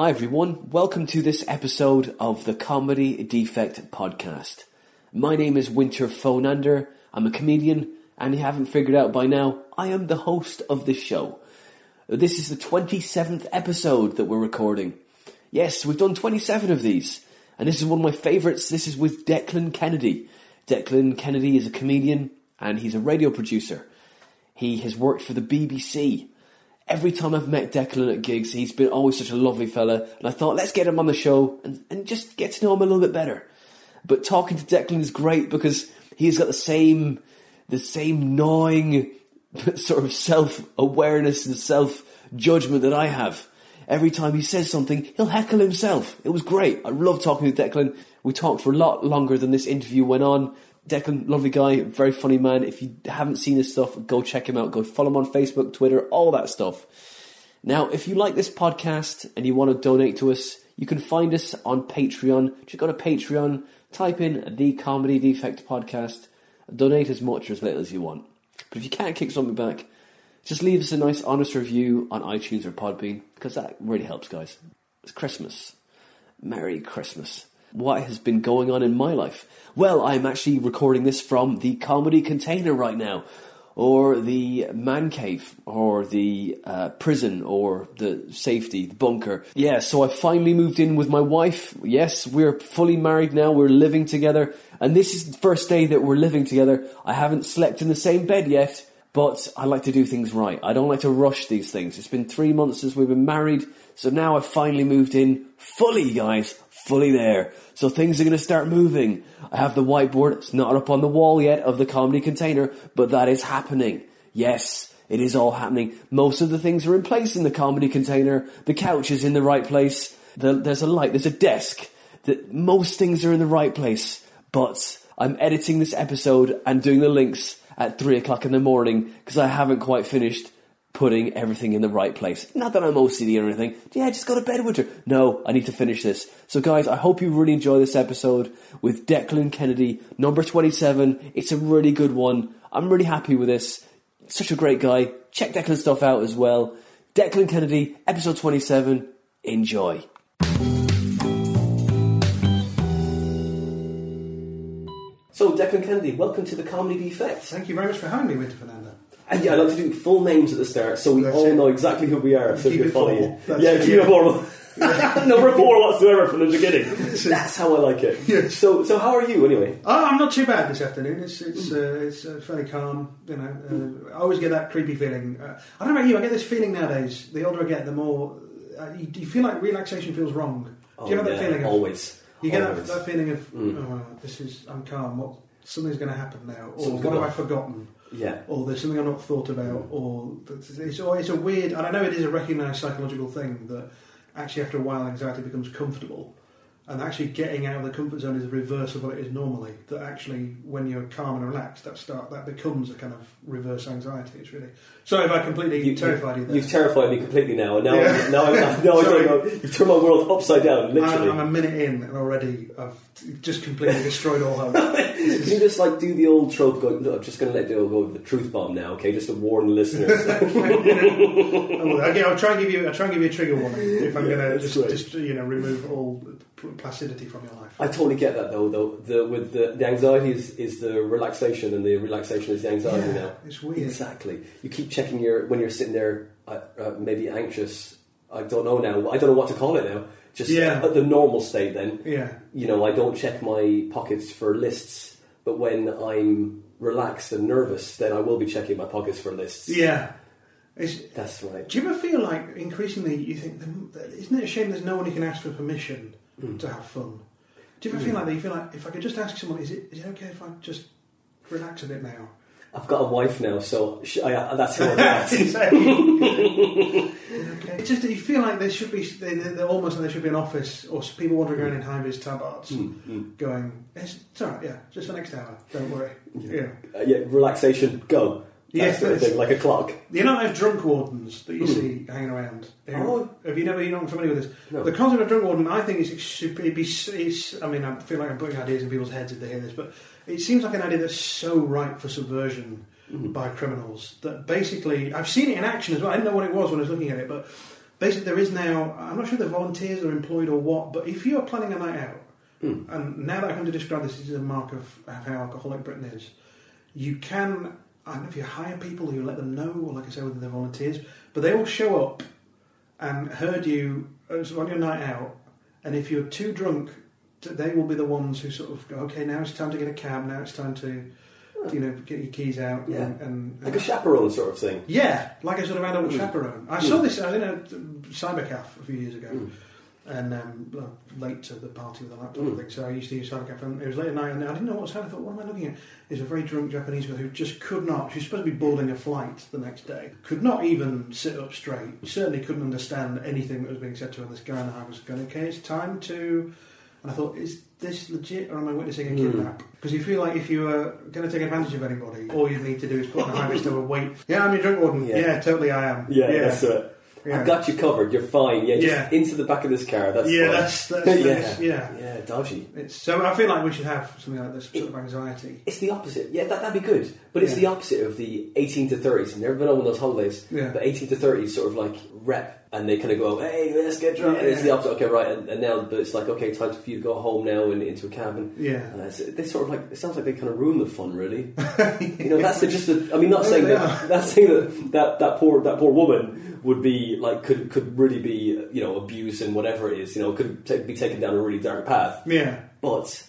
Hi everyone, welcome to this episode of the Comedy Defect Podcast. My name is Winter Fernando, I'm a comedian, and you haven't figured out by now, I am the host of this show. This is the 27th episode that we're recording. Yes, we've done 27 of these, and this is one of my favourites. This is with Declan Kennedy. Declan Kennedy is a comedian, and he's a radio producer. He has worked for the BBC, every time I've met Declan at gigs, he's been always such a lovely fella, and I thought, let's get him on the show and, and just get to know him a little bit better. But talking to Declan is great because he's got the same, the same gnawing sort of self-awareness and self-judgment that I have. Every time he says something, he'll heckle himself. It was great. I love talking to Declan. We talked for a lot longer than this interview went on. Declan, lovely guy, very funny man. If you haven't seen his stuff, go check him out. Go follow him on Facebook, Twitter, all that stuff. Now, if you like this podcast and you want to donate to us, you can find us on Patreon. Just go to Patreon, type in the Comedy Defect Podcast, donate as much or as little as you want. But if you can't kick something back, just leave us a nice, honest review on iTunes or Podbean, because that really helps, guys. It's Christmas. Merry Christmas. What has been going on in my life? Well, I'm actually recording this from the comedy container right now, or the man cave, or the uh, prison, or the safety, the bunker. Yeah, so I finally moved in with my wife. Yes, we're fully married now. We're living together, and this is the first day that we're living together. I haven't slept in the same bed yet, but I like to do things right. I don't like to rush these things. It's been three months since we've been married, so now I've finally moved in fully, guys, fully there. So things are going to start moving. I have the whiteboard. It's not up on the wall yet of the comedy container, but that is happening. Yes, it is all happening. Most of the things are in place in the comedy container. The couch is in the right place. The, there's a light. There's a desk. The, most things are in the right place. But I'm editing this episode and doing the links at three o'clock in the morning because I haven't quite finished putting everything in the right place. Not that I'm OCD or anything. Yeah, just go to bed, Winter. No, I need to finish this. So, guys, I hope you really enjoy this episode with Declan Kennedy, number 27. It's a really good one. I'm really happy with this. Such a great guy. Check Declan's stuff out as well. Declan Kennedy, episode 27. Enjoy. So, Declan Kennedy, welcome to the Comedy Defect. Thank you very much for having me, Winter Fernando. And yeah, I like to do full names at the start so we That's all it. know exactly who we are. So Keep we can it follow formal. you. That's yeah, it, keep yeah. it formal. no rapport whatsoever from the beginning. That's how I like it. Yes. So, so how are you anyway? Oh, I'm not too bad this afternoon. It's it's uh, it's uh, fairly calm. You know, uh, I always get that creepy feeling. Uh, I don't know about you. I get this feeling nowadays. The older I get, the more uh, you, you feel like relaxation feels wrong. Do you have that Oh, yeah, feeling? Of, Always. You get that, Always. that feeling of Mm. oh, this is I'm calm. What something's going to happen now, or Something's what have I forgotten, Yeah. or there's something I've not thought about, mm. or it's it's, it's a weird. And I know it is a recognised psychological thing that actually after a while anxiety becomes comfortable. And actually getting out of the comfort zone is the reverse of what it is normally. That actually, when you're calm and relaxed, that start that becomes a kind of reverse anxiety. It's really sorry if I completely You- terrified you there. You've terrified me completely now, and now, Yeah. Now, I, now I don't know. You've turned my world upside down, I'm, literally. I'm a minute in and already I've just completely destroyed all hope. Can you just like do the old trope? Go, look, I'm just going to let Dale go with the truth bomb now, okay? Just to warn the listeners. Oh, okay, I'll try and give you. I'll try and give you a trigger warning if I'm Yeah, going to just, just you know remove all placidity from your life. I totally get that though. Though the with the, the anxiety is, is the relaxation, and the relaxation is the anxiety Yeah, now. it's weird. Exactly. You keep checking your when you're sitting there, uh, uh, maybe anxious. I don't know now. I don't know what to call it now. Just Yeah. at the normal state. Then Yeah, you know, I don't check my pockets for lists. But when I'm relaxed and nervous, then I will be checking my pockets for lists. yeah. It's, That's right. do you ever feel like increasingly you think, isn't it a shame there's no one who can ask for permission Mm. to have fun? Do you ever feel like that? You feel like if I could just ask someone, is it is it okay if I just relax a bit now? I've got a wife now, so sh- I, uh, that's how I react. Okay. It's just that you feel like there should be, they- they're, they're almost like there should be an office or people wandering around in high vis tabards Mm, mm. going, it's, it's all right, yeah, just the next hour, don't worry. Yeah. Uh, yeah, relaxation, go. Yes, That sort of thing, like a clock. You know those drunk wardens that you Mm. see hanging around? Who- Oh. Have you never, you're not familiar with this? No. The concept of drunk warden, I think, is, should be, is, I mean, I feel like I'm putting ideas in people's heads if they hear this, but it seems like an idea that's so ripe for subversion Mm. by criminals that basically, I've seen it in action as well. I didn't know what it was when I was looking at it, but basically there is now. I'm not sure the volunteers are employed or what, but if you're planning a night out, Hmm. and now that I come to describe this this is a mark of, of how alcoholic Britain is, you can. I don't know if you hire people, you let them know, or like I say, whether they're volunteers, but they all show up and herd you uh, on your night out. And if you're too drunk, they will be the ones who sort of go, okay, now it's time to get a cab. Now it's time to, you know, get your keys out. Yeah. And, and Like a chaperone sort of thing. yeah, like a sort of adult Mm. chaperone. I saw this. I was in a cybercaf a few years ago, Mm. And um, late to the party with the laptop Mm. and things. So I used to use cybercaf, and it was late at night, and I didn't know what was happening. I thought, what am I looking at? Is a very drunk Japanese girl who just could not. She's supposed to be boarding a flight the next day. Could not even sit up straight. Certainly couldn't understand anything that was being said to her. This guy and I was going, okay, it's time to. And I thought, is this legit, or am I witnessing a Mm. kidnap? Because you feel like if you were going to take advantage of anybody, all you need to do is put on a high vis to wait. Yeah, I'm your drunk warden. Yeah. Yeah, totally, I am. Yeah, yeah. that's it. Yeah. I've got you covered. You're fine. Yeah, just Yeah. into the back of this car. That's yeah, fine. that's, that's, Yeah. yeah. yeah, dodgy. It's, so I feel like we should have something like this sort of anxiety. It's the opposite. Yeah, that, that'd be good. But it's the opposite of the 18 to 30s. Never been on one of those holidays. Yeah. But 18 to 30s sort of like rep. And they kind of go, hey, let's get drunk. And it's the opposite. Okay, right. And, and now, but it's like, okay, time for you to go home now and into a cabin. Yeah. Uh, it's, they sort of like, it sounds like they kind of ruin the fun, really. you know, that's just the, I mean, not saying that, that's saying that, that, that poor, that poor woman would be like, could, could really be, you know, abused and whatever it is, you know, could ta- be taken down a really dark path. Yeah. But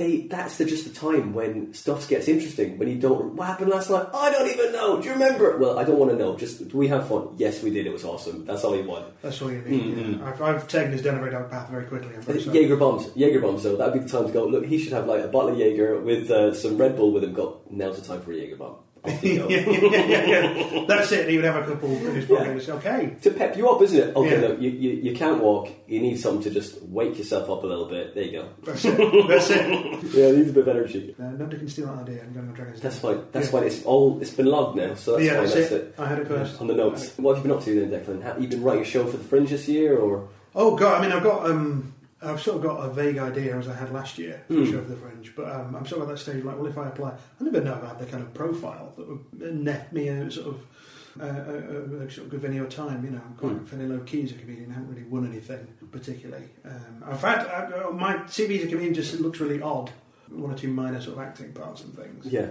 they that's the, just the time when stuff gets interesting. When you don't, what happened last night? I don't even know. Do you remember? Well, I don't want to know. Just do we have fun? Yes, we did. It was awesome. That's all you want. That's all you need. Mhm. yeah. I've, I've taken this down a very dark path very quickly. I'm very. Jaeger bombs, Jaeger bombs. So that'd be the time to go. Look, he should have like a bottle of Jaeger with uh, some Red Bull with him. Go. Now's the time for a Jaeger bomb. Off you yeah, yeah, yeah, yeah. That's it. He would have a couple in his pocket. Yeah. say, okay. to pep you up, isn't it? Okay, Yeah. look, you, you, you can't walk. You need something to just wake yourself up a little bit. There you go. That's it. That's it. Yeah, it needs a bit of energy. Uh, nobody can steal that idea. I'm going to Dragon's That's why. That's Yeah. fine. It's all. It's been logged now, so that's yeah, fine. that's, That's, it. it. I had it first. On the notes. What have you been up to then, Declan? Have you been writing a show for the Fringe this year, or Oh god, I mean, I've got um, I've sort of got a vague idea as I had last year for Hmm. Show of the Fringe, but um, I'm sort of at that stage like, well, if I apply, I never know if I had the kind of profile that would net me a sort of. Uh, a, a, sort of good venue of time, you know. I'm quite Hmm. fairly low key as a comedian. I haven't really won anything particularly. Um, I've had I, my CV as a comedian just looks really odd. One or two minor sort of acting parts and things. yeah,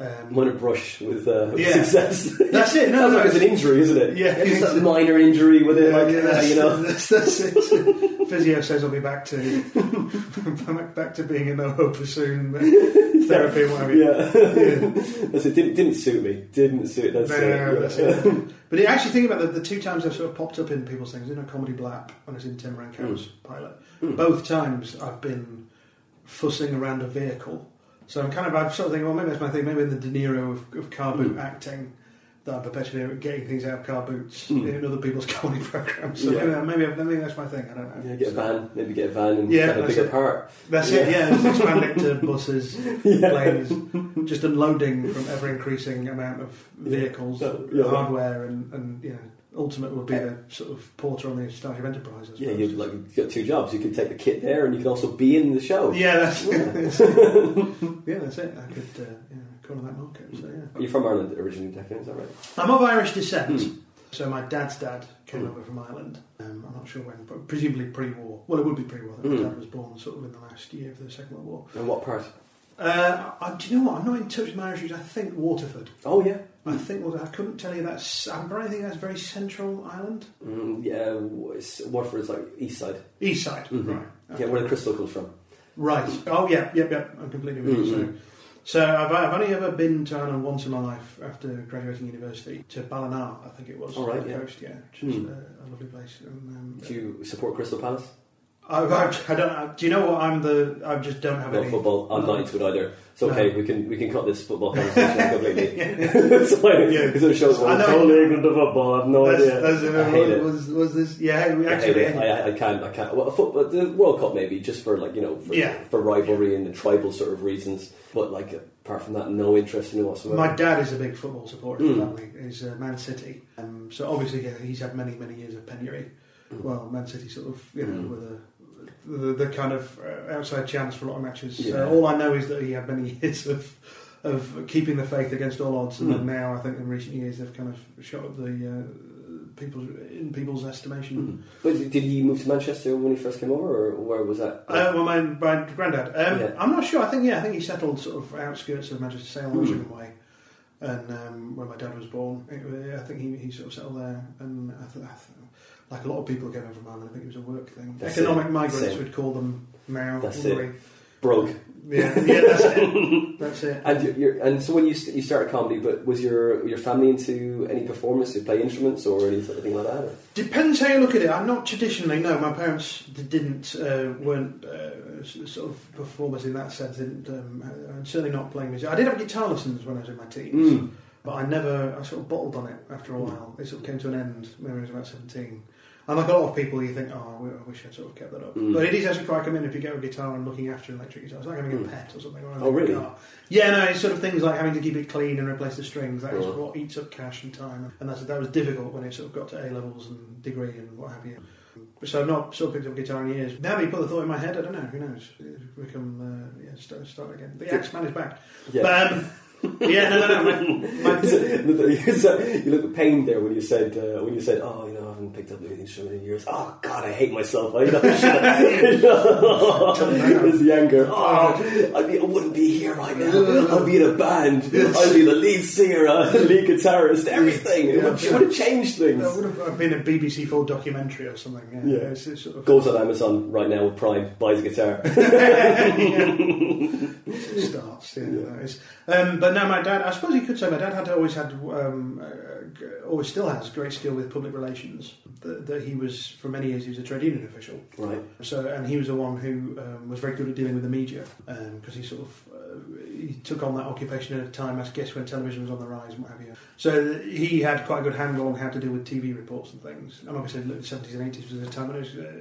Um, minor brush with, uh, with Yeah. success? That's it. No, Sounds no, like it's an injury, isn't it? Yeah. just that minor injury with it, Yeah, like yeah, uh, that's, you know. that's, that's it. Physio says I'll be back to back- to being a no hope soon therapy whatever. Yeah, Yeah. that's it. Didn't, didn't suit me. Didn't suit. That's No, it. no, yeah. that's it. But it, actually, think about the, the two times I've sort of popped up in people's things. You know, Comedy Blap when I was in Tim Renkow's pilot. Mm. Both times I've been fussing around a vehicle. So I'm kind of I'm sort of thinking, well, maybe that's my thing. Maybe in the De Niro of, of car boot Mm. acting. That I'm perpetually getting things out of car boots Mm. in other people's comedy programs. So Yeah. maybe, maybe, maybe that's my thing. I don't know. Yeah, get a van. Maybe get a van and Yeah, have a that's bigger part. That's it, yeah. Just expand it to buses, Yeah. planes, just unloading from ever increasing amount of vehicles, Yeah. Yeah. hardware, and, and you know, ultimate would be the sort of porter on the Starship Enterprise. Yeah, you've like you've got two jobs. You could take the kit there, and you could also be in the show. yeah, that's Yeah. yeah, that's it. I could uh, yeah, corner that market. So yeah, You're from Ireland originally, Declan, is that right? I'm of Irish descent. Hmm. So my dad's dad came Hmm. over from Ireland. Um, I'm not sure when, but presumably pre-war. Well, it would be pre-war. I think Hmm. My dad was born sort of in the last year of the Second World War. And what part? Uh, I, do you know what? I'm not in touch with my roots. I think Waterford. Oh yeah. I think well, I couldn't tell you that's. I'm probably think that's very central Ireland, Mm, yeah, it's, Waterford is like east side. east side, Mhm. right? Yeah, where the crystal comes from. Right. Oh yeah, yep, yep. I'm completely with you. Mhm. So, so I've, I've only ever been to Ireland once in my life after graduating university to Ballina, I think it was. All right, yeah. coast, yeah, which is Hmm. uh, a lovely place. And, um, Do you support Crystal Palace? I've, I've, I don't. I, do you know what? I'm the. I just don't have No any football. I'm no. not into it either. It's okay. No. We can we can cut this football conversation completely. it's. Yeah. Because it shows I I'm know- totally ignorant of football. I have no That's- idea. that's- I hate it. Was, was this? Yeah, we I actually. it. I, I can't. I can't. Well, football, the World Cup maybe just for like you know for, Yeah. for rivalry and the tribal sort of reasons. But like apart from that, no interest in it whatsoever. My dad is a big football supporter Mm. family. He's uh, Man City. Um, so obviously, yeah, he's had many, many years of penury. Mm. Well, Man City sort of, you know, Mm. with a the, the kind of uh, outside chance for a lot of matches. Yeah. So all I know is that he had many years of of keeping the faith against all odds, and Mm. now I think in recent years they've kind of shot up the uh, people's in people's estimation. But did he move to Manchester when he first came over, or where was that? Uh, well, my, my granddad. Um, Yeah. I'm not sure. I think yeah. I think he settled sort of outskirts of Manchester, Salem, Mm. Way. And um, when my dad was born, it, I think he, he sort of settled there. And I th- I th- like a lot of people came over from Ireland, I think it was a work thing. That's Economic it. migrants, we'd call them now. That's it. Broke. Yeah, yeah, that's it. That's it. And you're, you're, and so when you st- you started comedy, but was your your family into any performance? Did you play instruments or anything like that? Or? Depends how you look at it. I'm not traditionally. No, my parents didn't uh, weren't uh, sort of performers in that sense. Didn't um, I'm certainly not playing music. I did have guitar lessons when I was in my teens, Mm. but I never. I sort of bottled on it after a while. It sort of came to an end when I was about 17. And like a lot of people, you think, oh, I wish I'd sort of kept that up. Mm. But it is actually quite committed if you get a guitar and looking after an electric guitar. It's like having a Mm. pet or something. Or Oh, really? Guitar. Yeah, no, it's sort of things like having to keep it clean and replace the strings. That is Right. what eats up cash and time. And that's, that was difficult when it sort of got to A levels and degree and what have you. So I've not sort of picked up guitar in years. Now you put the thought in my head, I don't know, who knows? Become, uh, yeah, start, start again. The Axeman is back. Yeah. But, um, yeah, no, no, no. My, my, you look pained there when you said uh, when you said, "Oh, you know, haven't picked up an instrument in years." Oh God, I hate myself. I know. There's the anger. Oh, I'd be, I wouldn't be here right now. I'd be in a band. I'd be the lead singer, uh, lead guitarist, everything. It would, it would have changed things. that would have been a BBC Four documentary or something. Yeah, Yeah. It's, it's sort of, Goes on Amazon right now with Prime, buys a guitar. starts. Yeah, it's- um, but no, my dad. I suppose you could say my dad had always had, um, uh, always still has great skill with public relations. That, that he was for many years he was a trade union official. right. So, and he was the one who um, was very good at dealing with the media because he sort of uh, he took on that occupation at a time, I guess, when television was on the rise and what have you. So he had quite a good handle on how to deal with TV reports and things. And obviously, the seventies and eighties was a time when it was, uh,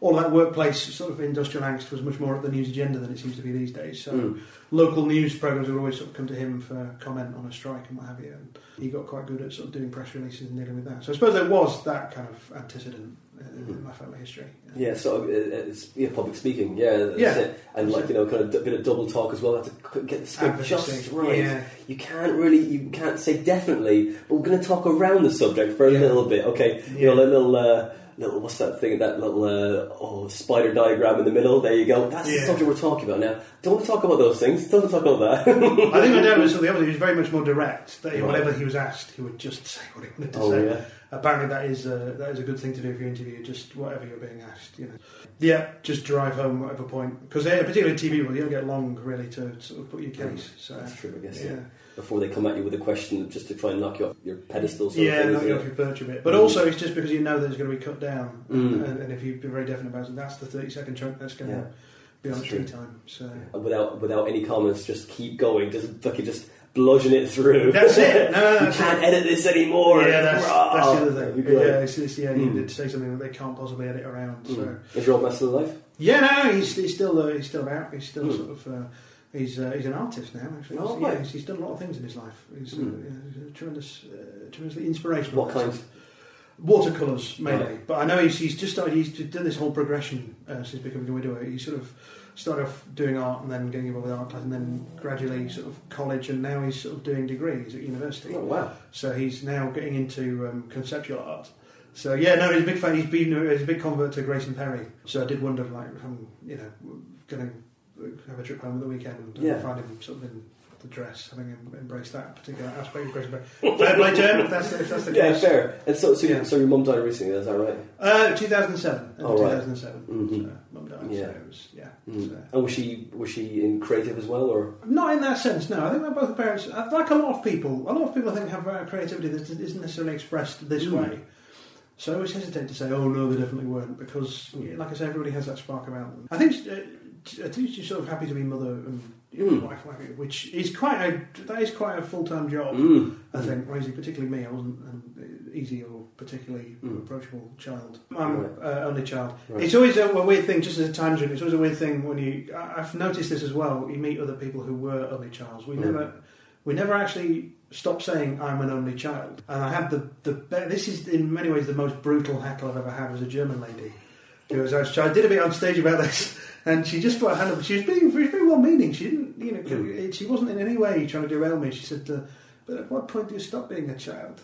all that workplace sort of industrial angst was much more at the news agenda than it seems to be these days. So Mm. local news programs would always sort of come to him for comment on a strike and what have you. And he got quite good at sort of doing press releases and dealing with that. So I suppose there was that kind of antecedent in, my family history. Yeah, so uh, it's yeah, public speaking. Yeah, that's Yeah. it. and like you know, kind of a bit of double talk as well. Have to get the script just right. Yeah. You can't really, you can't say definitely, but we're going to talk around the subject for a Yeah. little bit. Okay, you know, a little, uh, little what's that thing? That little uh, oh spider diagram in the middle. There you go. That's the Yeah. subject we're talking about now. Don't want to talk about those things. Don't want to talk about that. I think my dad was the opposite. He was very much more direct. That he, Right. whatever he was asked, he would just say what he wanted to oh say. yeah. Apparently, that is a, that is a good thing to do if you interview. Just whatever you're being asked, you know. Yeah, just drive home whatever point. Because particularly TV, people, you don't get long really to sort of put your case. So That's true, I guess. Yeah. yeah, Before they come at you with a question, just to try and knock you off your pedestal. Sort yeah, of thing, knock you it? off your perch a bit. But Mm. also, it's just because you know that it's going to be cut down, Mm. and, and if you've been very definite about it, that's the 30 second chunk that's going to be on tea time. So. Without without any comments, just keep going. Just fucking just bludgeon it through. That's it. No, no, you can't it. edit this anymore. Yeah, that's, Rah! that's the other thing. Yeah, it's, it's, yeah, you Mm. did say something that they can't possibly edit around. So. Mm. Is your old man still alive? Yeah, no, he's, he's still uh, he's still out. He's still Mm. sort of uh, he's uh, he's an artist now. Actually, Oh, He's- yeah, he's, he's done a lot of things in his life. He's, Mm. uh, he's a tremendous, uh, tremendously inspirational. What kind? Watercolours mainly, Right. but I know he's, he's just started. He's done this whole progression uh, since becoming a widower. He sort of started off doing art and then getting involved with art class, and then gradually sort of college, and now he's sort of doing degrees at university. Oh wow! So he's now getting into um, conceptual art. So yeah, no, he's a big fan. He's been he's a big convert to Grayson Perry. So I did wonder, like, if I'm you know going to have a trip home at the weekend and Yeah. find him in the dress, having em- embraced that particular aspect Perry. Fair play to him, if that's, if that's the Yeah, case. fair. And so, so, Yeah. so your mum died recently. Is that right? Uh, 2007. Oh, right. 2007. Mhm. So, mum died. Yeah. So it was, yeah. Mm. So. And was she was she in creative as well, or Not in that sense, no. I think we're both parents, uh, like a lot of people, a lot of people I think have uh, creativity that isn't necessarily expressed this Mm. way. So I always hesitate to say, oh no, they definitely weren't, because, like I say, everybody has that spark about them. I think, uh, I think she's sort of happy to be mother and you know, Mm. wife, which is quite a, that is quite a full-time job, Mm. I think, raising particularly me. I wasn't an easy or particularly Mm. approachable child. I'm Right. uh, only child. Right. It's always a, a weird thing, just as a tangent. It's always a weird thing when you. I- I've noticed this as well. You meet other people who were only childs. We Mm. never, we never actually stop saying I'm an only child. And I had the the. be- This is in many ways the most brutal heckle I've ever had. Was a German lady. Who was, I, was, I did a bit on stage about this, and she just put her hand up. She was being, very, was being well-meaning. She didn't, you know, Mm. she wasn't in any way trying to derail me. She said, uh, "But at what point do you stop being a child?"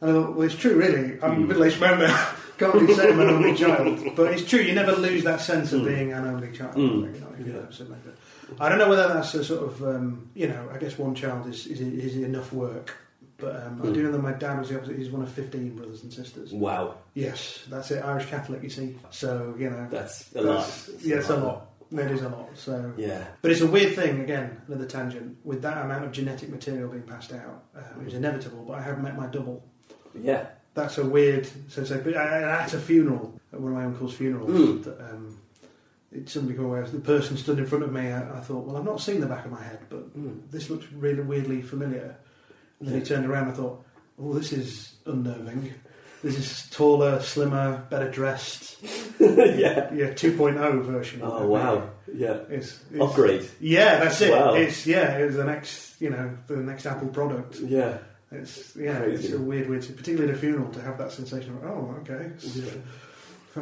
And I thought, well, it's true, really. I'm a middle-aged man now. Can't be say I'm an only child, but it's true. You never lose that sense of being an only child. Mm. You know, if you have something like that. I don't know whether that's a sort of, um, you know, I guess one child is is, is enough work. But um, I do know that my dad was the opposite. He's one of 15 brothers and sisters. Wow, Yes, that's it. Irish Catholic, you see. So, you know. that's a lot. that's- Yeah, it's a lot. It is a lot. So, Yeah. but it's a weird thing. Again, another tangent. With that amount of genetic material being passed out, um, it was inevitable. But I have met my double. Yeah. That's a weird sensation. But I- at a funeral, at one of my uncle's funerals, Mm. that, um, it, somebody called away. The person stood in front of me. I, I thought, well, I've not seen the back of my head, but Mm. this looks really weirdly familiar. And then he turned around. and I thought, oh, this is unnerving. This is taller, slimmer, better dressed. yeah. Yeah, 2.0 version. Oh wow. Yeah. It's, it's, Upgrade. Yeah, that's it. Wow. It's yeah, it was the next, you know, the next Apple product. Yeah. It's yeah, Crazy. it's a weird, weird, particularly at a funeral to have that sensation of oh, okay.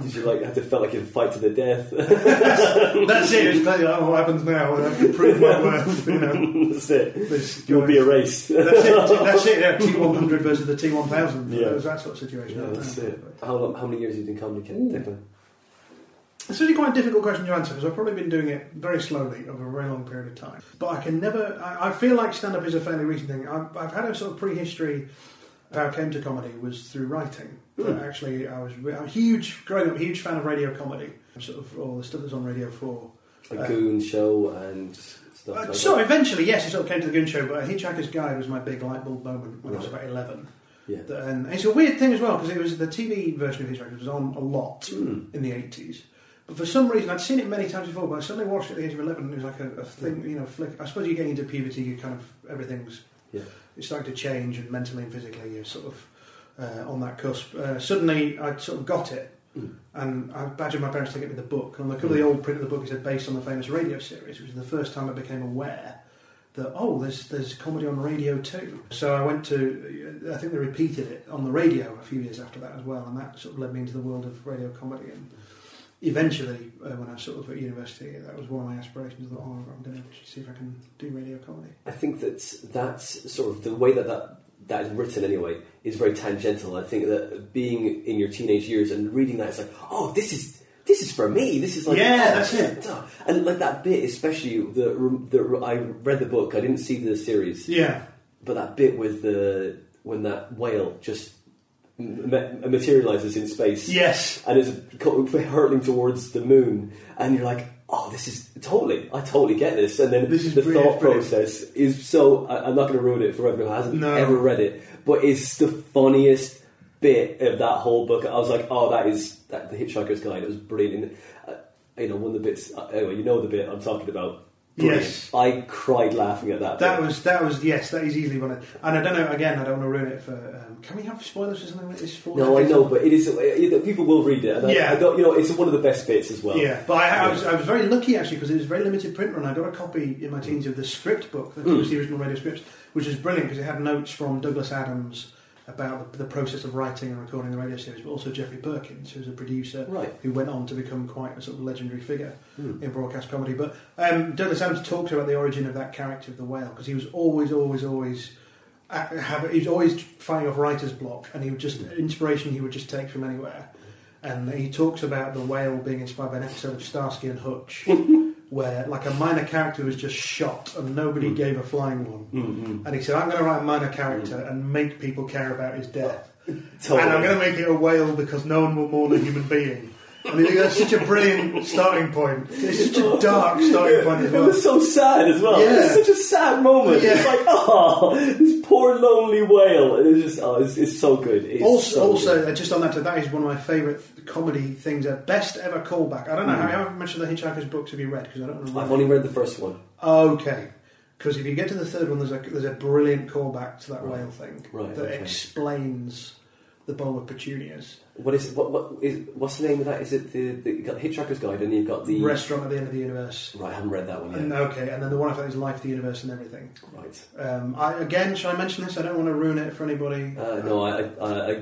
Did you like have to felt like you'd fight to the death? That's it. It's like, oh, what happens now? I have to prove my worth. You know, That's it. this You'll be guy- erased. That's it. That's it. Yeah, T100 versus the T1000. Yeah. It was that sort of situation. Yeah, that's it. How long, how many years have you been comedy, Ooh. Declan? It's really quite a difficult question to answer because I've probably been doing it very slowly over a very long period of time. But I can never. I, I feel like stand up is a fairly recent thing. I've, I've had a sort of prehistory. of How I came to comedy was through writing. But actually, I was I'm a huge growing up, huge fan of radio comedy. Sort of all the stuff that's on Radio Four. A Uh, goon show and stuff Uh, like so that. eventually, yes, it sort of came to the Goon Show. But Hitchhiker's Guide was my big light bulb moment when I was about eleven. Yeah. The- And it's a weird thing as well because it was the TV version of Hitchhiker was on a lot Mm. in the 80s. But for some reason, I'd seen it many times before, but I suddenly watched it at the age of 11 and it was like a, a thing, you know, flick. I suppose you're getting into puberty, you kind of, everything's Yeah. it's starting to change and mentally and physically you're sort of uh, on that cusp. Uh, suddenly, I sort of got it Mm. and I badgered my parents to get me the book. And on the cover of the old print of the book, it said based on the famous radio series, which was the first time I became aware that oh, there's there's comedy on radio too. So I went to, I think they repeated it on the radio a few years after that as well, and that sort of led me into the world of radio comedy. And eventually, uh, when I was sort of at university, that was one of my aspirations. That oh, I'm going to see if I can do radio comedy. I think that that's sort of the way that that, that is written anyway is very tangential. I think that being in your teenage years and reading that, it's like, oh, this is this is for me. This is like, Yeah, oh, that's it. duh. And like that bit, especially the the I read the book. I didn't see the series, Yeah, but that bit with the when that whale just materializes in space. yes, and it's co- hurtling towards the moon, and you're like, "Oh, this is totally, I totally get this." And then This is the brilliant, thought brilliant. process is so. I, I'm not going to ruin it for everyone who hasn't No. ever read it, but it's the funniest bit of that whole book. I was like, "Oh, that is that the Hitchhiker's Guide." It was brilliant. And, uh, you know, one of the bits. Uh, anyway, you know the bit I'm talking about. Brilliant. Yes. I cried laughing at that. that bit. was that was yes, that is easily one. Of, and I don't know. Again, I don't want to ruin it for. Um, can we have spoilers for something like this? For No, I know, but it is. uh, People will read it, and I, Yeah. I don't. You know, it's one of the best bits as well. Yeah, but I, I was I was very lucky actually because it was a very limited print run. I got a copy in my teens of the script book, the, Mm. the original radio scripts, which was brilliant because it had notes from Douglas Adams about the, the process of writing and recording the radio series, but also Geoffrey Perkins, who was a producer Right. who went on to become quite a sort of legendary figure Hmm. in broadcast comedy. But um, Douglas Adams talks about the origin of that character of the whale because he was always, always, always. uh, Have, he was always fighting off writer's block, and he would just inspiration he would just take from anywhere. And he talks about the whale being inspired by an episode of Starsky and Hutch, where like a minor character was just shot and nobody Mm. gave a flying one. Mm-hmm. And he said, "I'm going to write a minor character and make people care about his death." Totally. And I'm going to make it a whale because no one will mourn a human being. I mean, that's such a brilliant starting point. It's such a dark starting point as It was so sad as well. Yeah. It's such a sad moment. Yeah. It's like, oh, this poor lonely whale. It's just, oh, it's, it's so good. It's Also, so also good. uh, just on that, that is one of my favourite comedy things. Uh, best ever callback. I don't know Mm. how, how much of the Hitchhiker's books have you read? Because I don't know. I've only read the first one. Okay. Because if you get to the third one, there's a there's a brilliant callback to that Right. whale thing Right, that okay. explains the bowl of petunias. What is what? What is? What's the name of that? Is it the, the you got Hitchhiker's Guide and you've got the Restaurant at the end of the universe. right? I haven't read that one yet. And, okay, and then the one after that is Life, the Universe, and everything. Right. Um, I, again, should I mention this? I don't want to ruin it for anybody. Uh, no, I I, I, I,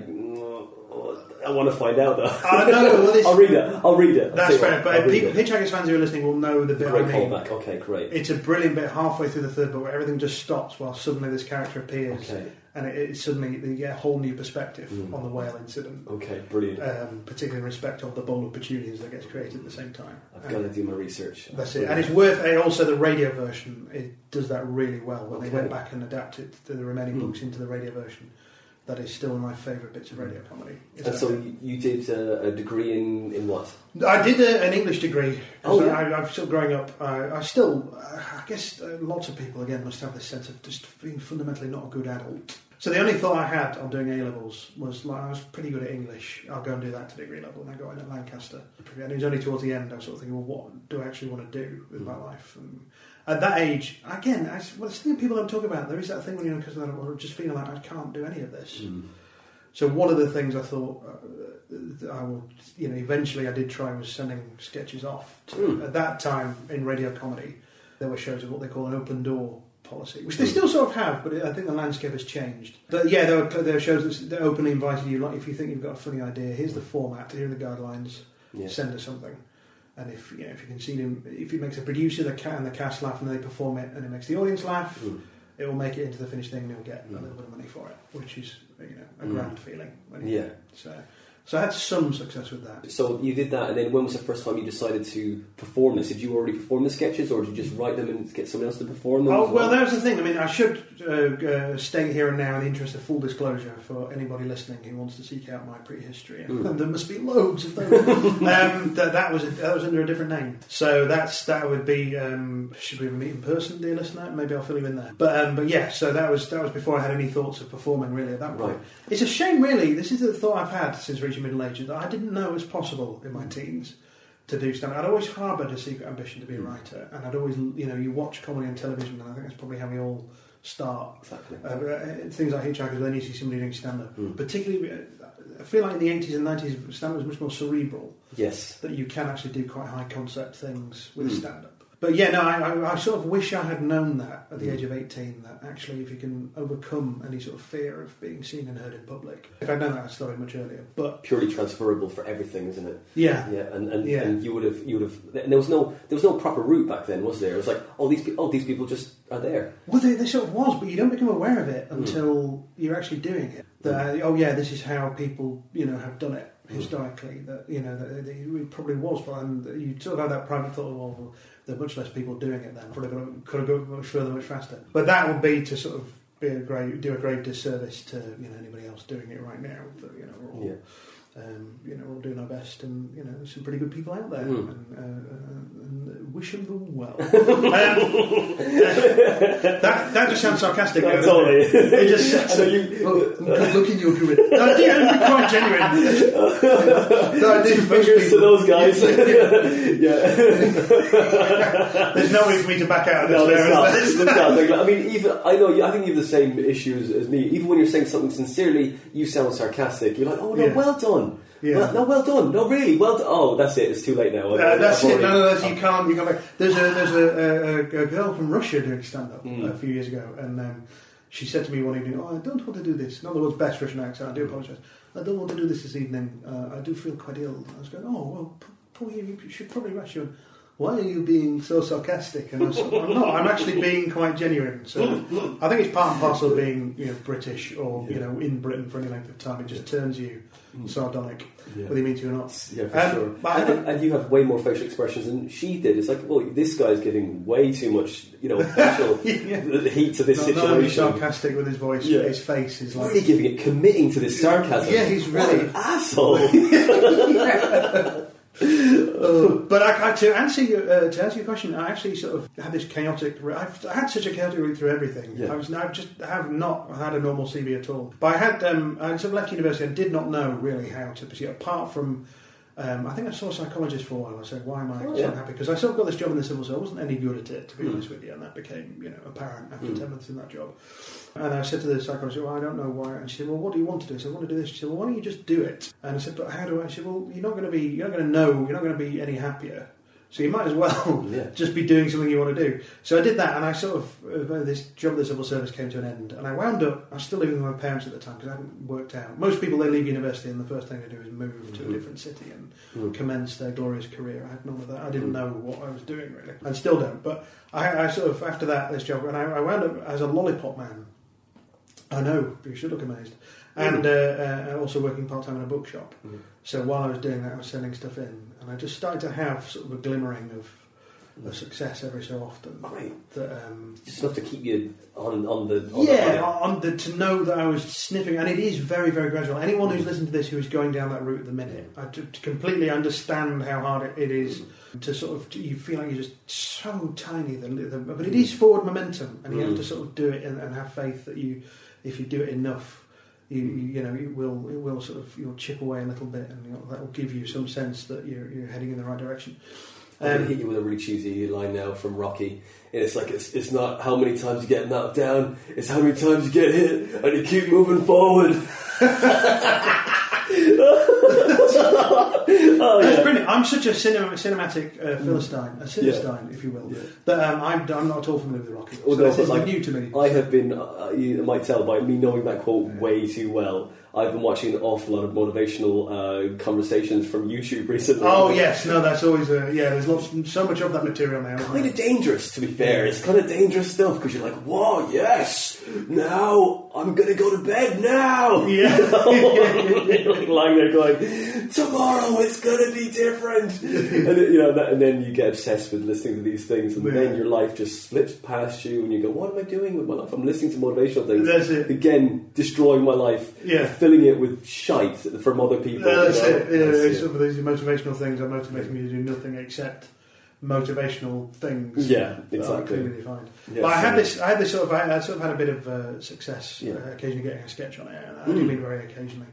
I want to find out though. I know, well, this- I'll read it. I'll read it. That's fair, what, but people, it. Hitchhiker's fans who are listening will know the bit Great I mean. callback. Okay, great. It's a brilliant bit halfway through the third book where everything just stops while suddenly this character appears. Okay. And it, it suddenly you get a whole new perspective Mm. on the whale incident, Okay, brilliant. um, particularly in respect of the bowl of petunias that gets created at the same time. I've got to do my research. That's it, and it's worth. And also, the radio version it does that really well when they went back and adapted the remaining Mm. books into the radio version. That is still one of my favourite bits of radio comedy. It's And so that- you, you did uh, a degree in, in what? I did a, an English degree. 'cause Oh, yeah. I, I'm still growing up. I, I still, uh, I guess, uh, lots of people again must have this sense of just being fundamentally not a good adult. So the only thought I had on doing A levels was like I was pretty good at English. I'll go and do that to degree level, and I got in at Lancaster. And it was only towards the end I was sort of thinking, well, what do I actually want to do with my Mm. life? And at that age, again, I, well, it's the thing people don't talk about. There is that thing when you're because I'm just feeling like I can't do any of this. Mm. So one of the things I thought uh, I would, you know, eventually I did try was sending sketches off. To, Mm. At that time in radio comedy, there were shows of what they call an open door policy, which they still sort of have, but I think the landscape has changed. But yeah, there were, there were shows that, that openly invited you, like if you think you've got a funny idea, here's the format, here are the guidelines, Yeah. send us something. And if you know, if you can see him, if he makes a producer, the cat and the cast laugh, and they perform it, and it makes the audience laugh, Mm. it will make it into the finished thing, and you'll get a Mm. little bit of money for it, which is you know a Mm. grand feeling. when you- Yeah. So, so I had some success with that. So you did that, and then when was the first time you decided to perform this? Did you already perform the sketches, or did you just write them and get someone else to perform them? Oh well, that was the thing. I mean, I should uh, uh, state here and now, in the interest of full disclosure, for anybody listening who wants to seek out my prehistory, Mm. and there must be loads of those. um, that, that was that was under a different name. So that's that would be. Um, should we meet in person, dear listener? Maybe I'll fill you in there. But um, but yeah, so that was that was before I had any thoughts of performing really at that point. Right. It's a shame, really. This is the thought I've had since middle age that I didn't know it was possible in my teens to do stand. I'd always harboured a secret ambition to be a Mm. writer, and I'd always, you know, you watch comedy on television, and I think that's probably how we all start. Exactly. Uh, uh, things like Hitchhikers, when you see somebody doing stand up, Mm. particularly, uh, I feel like in the 80s and 90s, stand up was much more cerebral, Yes. that you can actually do quite high concept things with Mm. stand up. But yeah, no, I, I, sort of wish I had known that at the Mm. age of 18, that actually if you can overcome any sort of fear of being seen and heard in public. If I'd known that, I'd started much earlier. But Purely transferable for everything, isn't it? yeah, Yeah, and, and, Yeah. and you would have you would have. And there was no there was no proper route back then, was there? It was like, oh these oh these people just are there. Well, they, they sort of was, but you don't become aware of it Mm. until you're actually doing it. That, oh yeah, this is how people you know have done it historically. That you know that, it probably was, and you sort of have that private thought. of, Well, there are much less people doing it then. Probably could have gone much further, much faster. But that would be to sort of be a great, do a grave disservice to you know anybody else doing it right now. That you know all Yeah. Um, you know, we're all doing our best, and you know, there's some pretty good people out there, Mm. and, uh, uh, and wish them the well. um, that that just sounds sarcastic. No, totally. It, just know you- well, good luck in your career. No, yeah, quite genuine. No, I Two fingers to those guys. yeah. There's no way for me to back out of this. No, there, it's not. is It's there? not. Like, I mean, even I know. you- I think you have the same issues as me. Even when you're saying something sincerely, you sound sarcastic. You're like, "Oh no, Yeah. well done." Yeah. Well, no, well done. No, really, well done. Oh, that's it. It's too late now. Uh, that's it. No, no, that's, you can't. You can't. Make, there's a there's a, a, a girl from Russia doing stand up Mm. a few years ago, and um, she said to me one evening, "Oh, I don't want to do this." In other words, best Russian accent. I do apologise. I don't want to do this this evening. Uh, I do feel quite ill. I was going, "Oh, well, p- poor you. You should probably rush you." Why are you being so sarcastic? And I said, I'm not. I'm actually being quite genuine. So I think it's part and parcel of being, you know, British or you know, in Britain for any length of time. It just turns you. Sardonic, Yeah. whether you mean to or not. Yeah, for Um, sure. but And, and you have way more facial expressions than she did. It's like, well, this guy's giving way too much, you know, facial Yeah. heat to this Not, not only situation. sarcastic with his voice, Yeah. his face is like. Really giving it, committing to this sarcasm. Yeah, he's What really- an asshole. Uh, but I, I, to answer your uh, to answer your question, I actually sort of had this chaotic. I've I had such a chaotic route through everything. Yeah. I was I just have not had a normal CV at all. But I had um, I sort of left university and did not know really how to pursue. Apart from, um, I think I saw a psychologist for a while. I said, "Why am I Oh, so yeah. unhappy?" Because I sort of got this job in the civil service. I wasn't any good at it, to be Hmm. honest with you, and that became you know apparent after Hmm. ten months in that job. And I said to the psychologist, well, I don't know why. And she said, well, what do you want to do? I said, I want to do this. She said, well, why don't you just do it? And I said, but how do I? She said, well, you're not going to be, you're not going to know, you're not going to be any happier. So you might as well Yeah. just be doing something you want to do. So I did that, and I sort of uh, this job the civil service came to an end, and I wound up. I was still living with my parents at the time because I hadn't worked out. Most people they leave university, and the first thing they do is move to Mhm. a different city and Mm. commence their glorious career. I had none of that. I didn't Mm. know what I was doing really, and still don't. But I, I sort of after that this job, and I, I wound up as a lollipop man. I know, but you should look amazed. And uh, uh, also working part time in a bookshop. Mm. So while I was doing that, I was sending stuff in, and I just started to have sort of a glimmering of, of success every so often. Great. That, um, Just enough to keep you on on the on yeah, The, on the, to know that I was sniffing, and it is very, very gradual. Anyone who's listened to this who is going down that route at the minute, I to, to completely understand how hard it, it is to sort of. You feel like you're just so tiny, the, the, but it is forward momentum, and you have Mm. to sort of do it and, and have faith that you, if you do it enough. You, you you know it will it will sort of you'll chip away a little bit and you'll, that will give you some sense that you're, you're heading in the right direction. I'm gonna Um, hit you with a really cheesy line now from Rocky. And it's like it's, it's not how many times you get knocked down, it's how many times you get hit and you keep moving forward. oh yeah. brilliant. I'm such a cinema, cinematic uh, philistine, a philistine, if you will. Yeah. That um, I'm, I'm not at all familiar with the Rocky. Well, so is like- new to me. I have been, uh, you might tell by me knowing that quote way too well, I've been watching an awful lot of motivational uh, conversations from YouTube recently. oh yes, no, that's always a yeah. There's lots, so much of that material now. Kind of dangerous, to be fair. It's kind of dangerous stuff because you're like, "Whoa, yes! Now I'm gonna go to bed now." Yeah. You're like lying there going, "Tomorrow it's gonna be different," and then, you know, that, and then you get obsessed with listening to these things, and Yeah. then your life just slips past you, and you go, "What am I doing with my life? I'm listening to motivational things." That's it. Again, destroying my life, Yeah. Filling it with shite from other people. Yeah, that's you know? it. Yeah, That's it's it. sort of these motivational things are motivating me to do nothing except motivational things. Yeah, exactly. clearly defined. Yeah, but I had this. I had this sort of. I, I sort of had a bit of uh, success. Yeah. Uh, occasionally getting a sketch on air, and I Mm. do mean very occasionally.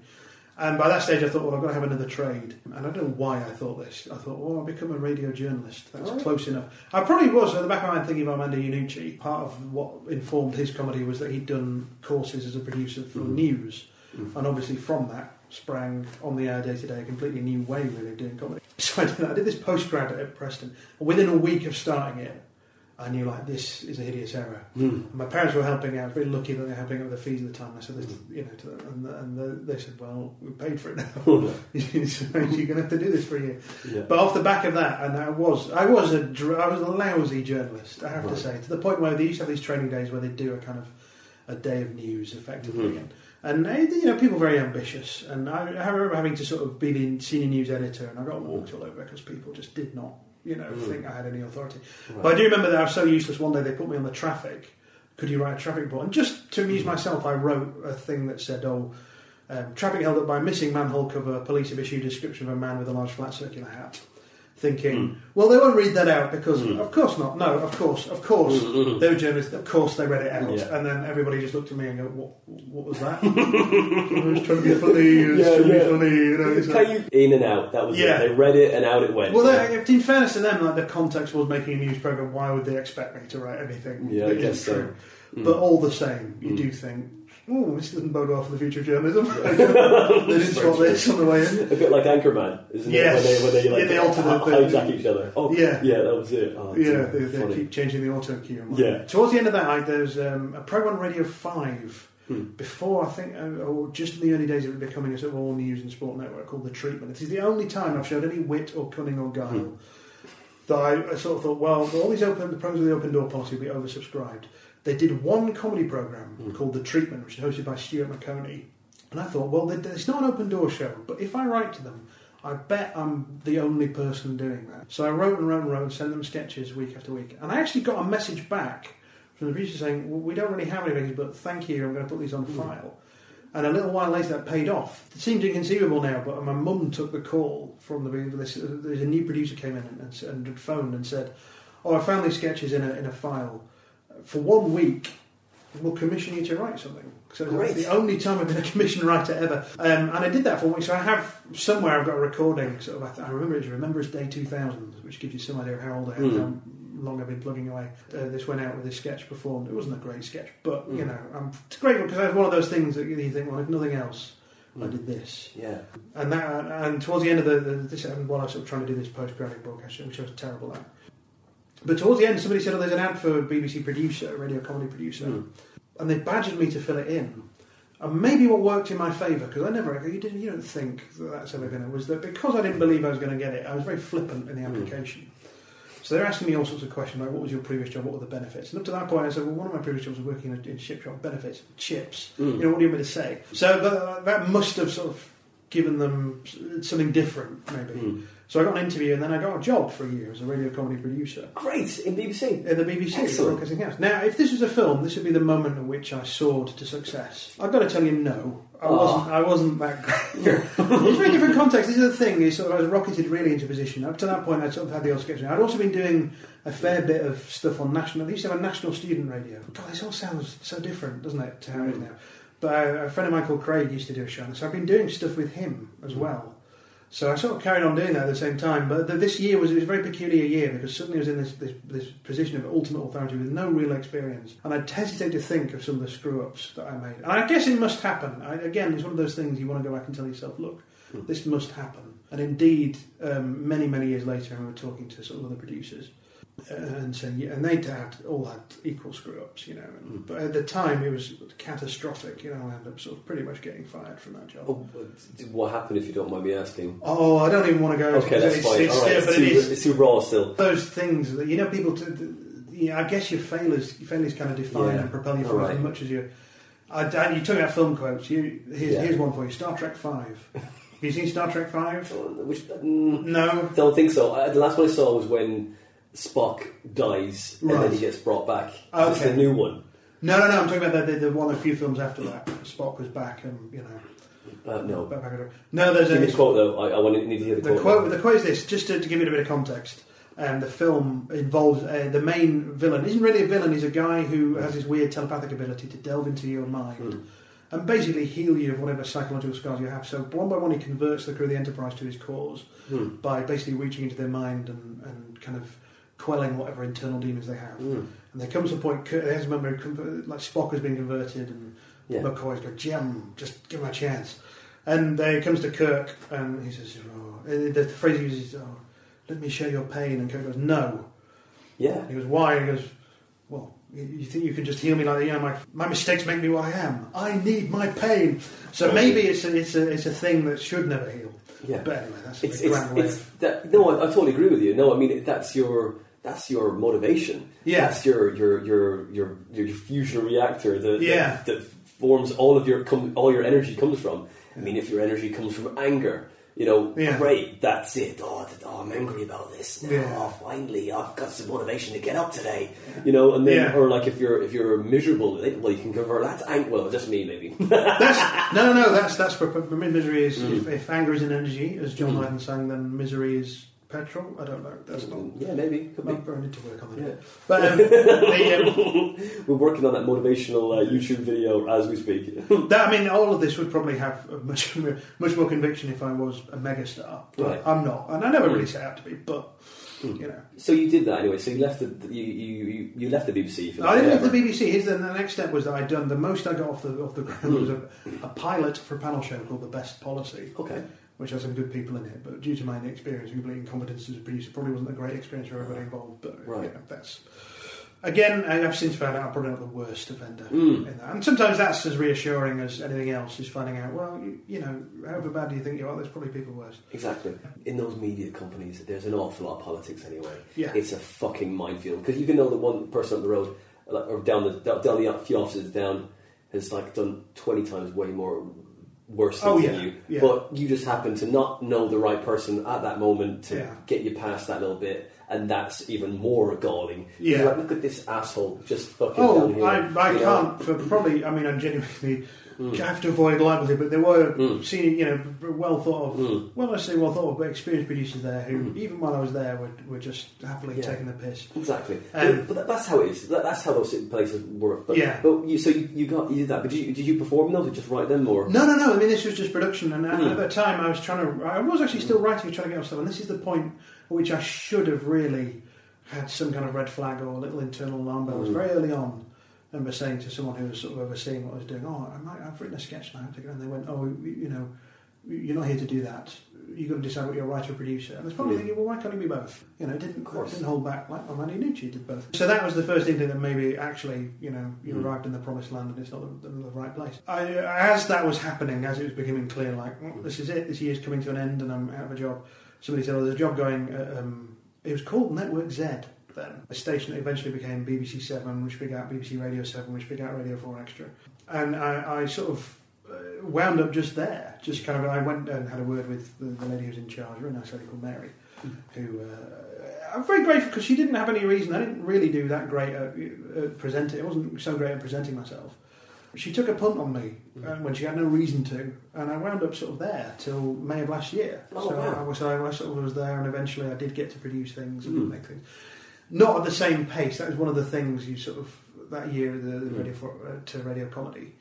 And by that stage, I thought, well, I've got to have another trade. And I don't know why I thought this. I thought, well, I'll become a radio journalist. That's Alright. close enough. I probably was, at the back of my mind, thinking of Armando Iannucci. Part of what informed his comedy was that he'd done courses as a producer for Mhm. news. Mhm. And obviously, from that sprang On the Hour day to day a completely new way, really, of doing comedy. So I did, that. I did this postgrad at Preston. And within a week of starting it, I knew, like, this is a hideous error. And my parents were helping out. Very lucky that they're helping out with the fees at the time. I said, this, you know, to them, and, and they said, "Well, we paid for it now. so you're going to have to do this for a year." yeah. But off the back of that, and I was, I was a, dr- I was a lousy journalist. I have Right. to say, to the point where they used to have these training days where they do a kind of a day of news, effectively. Mhm. And, and you know, people are very ambitious. And I, I remember having to sort of be the senior news editor, and I got walked all over because people just did not, you know, Mhm. think I had any authority. Right. But I do remember that I was so useless. One day they put me on the traffic. Could you write a traffic report? And just to amuse myself, I wrote a thing that said, "Oh, um, traffic held up by missing manhole cover. Police have issued a description of a man with a large flat circular hat." Thinking, well, they won't read that out because, Mm. of course not. No, of course, of course, Mm-hmm. they were journalists. Of course, they read it out, Yeah. and then everybody just looked at me and go, "What? What was that?" I was trying to be funny. I was Yeah, trying to yeah. be funny. You know, it's like- Can you in and out? That was Yeah. it. They read it and out it went. well, they- in fairness to them, like the context was making a news program. Why would they expect me to write anything? Yeah, I guess so. true? Mm. But all the same, you Mm. do think, oh, this doesn't bode well for the future of journalism. they didn't spot this on the way in. a bit like Anchorman, isn't Yes. it? When they, when they like Yeah, they alter the- hi- the- hijack each other. Oh, Yeah. yeah, that was it. Oh, Yeah, they, they keep changing the auto cue. Yeah. Towards the end of that, I, there's um, a program on Radio 5 Hmm. before, I think, uh, or just in the early days of it becoming a sort of all news and sport network called The Treatment. It is the only time I've showed any wit or cunning or guile. Hmm. That I, I sort of thought, well, all these open, the programs of the open door policy will be oversubscribed. They did one comedy program Hmm. called The Treatment, which is hosted by Stuart Maconie. And I thought, well, it's not an open door show, but if I write to them, I bet I'm the only person doing that. So I wrote and wrote and wrote and sent them sketches week after week. And I actually got a message back from the producer saying, well, we don't really have anything, but thank you, I'm going to put these on file. And a little while later, that paid off. It seems inconceivable now, but my mum took the call from the this. There's a new producer came in and, and, and phoned and said, "Oh, I found these sketches in a in a file. For one week, we'll commission you to write something." So Great. the only time I've been a commission writer ever, um, and I did that for one week. So I have somewhere I've got a recording. Sort of, I, th- I remember it's Remember It's Day 2000, which gives you some idea of how old I am, Mm. how long I've been plugging away. Uh, this went out with this sketch performed. It wasn't a great sketch, but you Mm. know, I'm, it's great because it's one of those things that you think, well, if nothing else, I Mm. did this. Yeah. And that, and towards the end of the, the this, and while I was sort of trying to do this post-graphic book, actually, which I was terrible at. But towards the end, somebody said, "Oh, there's an ad for a BBC producer, a radio comedy producer," Mm. and they badgered me to fill it in. And maybe what worked in my favour, because I never, you, didn't, you don't think that that's ever going to, was that because I didn't believe I was going to get it, I was very flippant in the Mm. application. So they're asking me all sorts of questions like, what was your previous job? What were the benefits? And up to that point, I said, well, one of my previous jobs was working in, in ship shop benefits, chips. Mm. You know, what do you want me to say? So that, that must have sort of given them something different, maybe. Mm. So I got an interview and then I got a job for a year as a radio comedy producer Great in BBC. at the BBC Excellent. Broadcasting House. Now, if this was a film, this would be the moment at which I soared to success. I've got to tell you, no, I Oh. wasn't. I wasn't that great. it's a very different context. This is the thing. Is sort of I was rocketed really into position. Up to that point, I'd sort of had the odd sketch. I'd also been doing a fair bit of stuff on national. They used to have a national student radio. God, this all sounds so different, doesn't it, to how it is hmm. now? But uh, a friend of mine called Craig used to do a show, so I've been doing stuff with him as hmm. well. So I sort of carried on doing that at the same time. But th this year was, it was a very peculiar year because suddenly I was in this, this, this position of ultimate authority with no real experience. And I'd hesitate to think of some of the screw ups that I made. And I guess it must happen. I, again, it's one of those things you want to go back and tell yourself, look, this must happen. And indeed, um, many, many years later, I remember talking to some of other producers and yeah, and they had all had equal screw ups, you know. And, But at the time, it was catastrophic. You know, I ended up sort of pretty much getting fired from that job. Oh, what happened if you don't mind me asking? Oh, I don't even want to go. into Okay, that's it's, fine. It's, All right, it's, too, is it's too raw still. those things that you know. People, to, you know, I guess your failures, your failures kind of define Yeah. and propel you forward right. as much as you. I, I, you talk about film quotes. You here's, Yeah. here's one for you. Star Trek Five. Have you seen Star Trek Five? Which, mm, No. don't think so. Uh, the last one I saw was when Spock dies and then he gets brought back. It's the Okay. new one. No, no, no. I'm talking about the, the, the one a few films after that. Spock was back, and you know. Uh, no. Back, back, back. No, there's Give me a the quote though. I, I want to need to hear the, The quote. quote, the quote is this, just to, to give it a bit of context. Um, the film involves uh, the main villain. Isn't really a villain. He's a guy who has this weird telepathic ability to delve into your mind Mm. and basically heal you of whatever psychological scars you have. So one by one, he converts the crew of the Enterprise to his cause Hmm. by basically reaching into their mind and, and kind of quelling whatever internal demons they have. Hmm. And there comes a point. Kirk- There's a where, like Spock has been converted, and Yeah. McCoy's go, Jim, just give him a chance. And there comes to Kirk, and he says, oh, the phrase he uses, oh, let me share your pain. And Kirk goes, no. Yeah. And he goes, why? And he goes, well, you- think you can just heal me like that? You know, my, my mistakes make me what I am. I need my pain. So maybe it's a, it's a, it's a thing that should never heal. Yeah. But anyway, that's It's, a it's, grand way it's of- that, no, I, I totally agree with you. No, I mean that's your that's your motivation. Yeah. that's your your your your your fusion reactor that Yeah. that, that forms all of your com, all your energy comes from. I mean, if your energy comes from anger, you know, Yeah. great, that's it. Oh, oh, I'm angry about this. Now, Yeah. oh, finally, I've got some motivation to get up today. You know, and then Yeah. or like if you're if you're miserable, well, you can convert that to anger. Well, just me maybe. That's, no, no, no. That's that's me. Misery is Mm. if, if anger is an energy, as John Lydon sang, then misery is petrol. I don't know. That's not. yeah, maybe could be. I need to work on that. Yeah. But um, the, um, We're working on that motivational uh, YouTube video as we speak. that, I mean, all of this would probably have much much more conviction if I was a megastar. But Right. I'm not, and I never Mm. really set out to be. But you know, so you did that anyway. So you left the you you, you, left the BBC. For I didn't leave the BBC. Here's the, the next step was that I'd done the most I got off the off the ground Mm. was a, a pilot for a panel show called The Best Policy. Okay. Which has some good people in it. But due to my inexperience, complete incompetence as a producer, probably wasn't a great experience for everybody involved. But Right. you know, that's again, I've since found out I'm probably not the worst offender Mm. in that. And sometimes that's as reassuring as anything else. Is finding out, well, you, you know, however bad do you think you are, there's probably people worse. Exactly. In those media companies, there's an awful lot of politics anyway. Yeah. It's a fucking minefield because you can know that one person up the road or down the down the few offices down has like done twenty times way more worse oh, things Oh, than you. Yeah. But you just happen to not know the right person at that moment to Yeah. get you past that little bit. And that's even more galling. Yeah. Like, look at this asshole just fucking oh, down Oh, here. I, I can't. For probably, I mean, I'm genuinely. I have to avoid liability, but there were Mm. senior, you know, well thought of, Mm. well, I say well thought of, but experienced producers there who, even while I was there, were, were just happily Yeah. taking the piss. Exactly, Um, but, but that's how it is. That, that's how those places work. But, Yeah. But you, so you, you got you did that. But did you, did you perform those or just write them or? No, no, no. I mean, this was just production, and at- Mm. at that time, I was trying to. I was actually still writing, trying to get off stuff, and this is the point at which I should have really had some kind of red flag or little internal alarm bells Mm. very early on. I remember saying to someone who was sort of overseeing what I was doing, "Oh, I might, I've written a sketch now." And they went, "Oh, you you know, you're not here to do that. You've got to decide what you're a writer or producer." And I was probably Mm. thinking, "Well, why can't he be both?" You know, it didn't, Of course. it didn't hold back like well, Armando Iannucci did both. So that was the first inkling that maybe actually, you know, you Mm. arrived in the promised land and it's not the, the, the right place. I, as that was happening, as it was becoming clear, like well, this is it, this year's coming to an end and I'm out of a job. Somebody said, "Oh, there's a job going at um, it was called Network Z then, a station that eventually became BBC Seven, which begat BBC Radio Seven, which begat Radio Four Extra, and I, I sort of uh, wound up just there. Just kind of, I went and had a word with the, the lady who's in charge, a very nice lady called Mary, who uh, I'm very grateful because she didn't have any reason. I didn't really do that great at, at presenting. It wasn't so great at presenting myself. She took a punt on me uh, when she had no reason to, and I wound up sort of there till May of last year. Oh, so wow. I, was, I, I sort of was there, and eventually I did get to produce things and Mm. make things. Not at the same pace. That was one of the things you sort of that year the, the Mm. radio for, uh, to radio comedy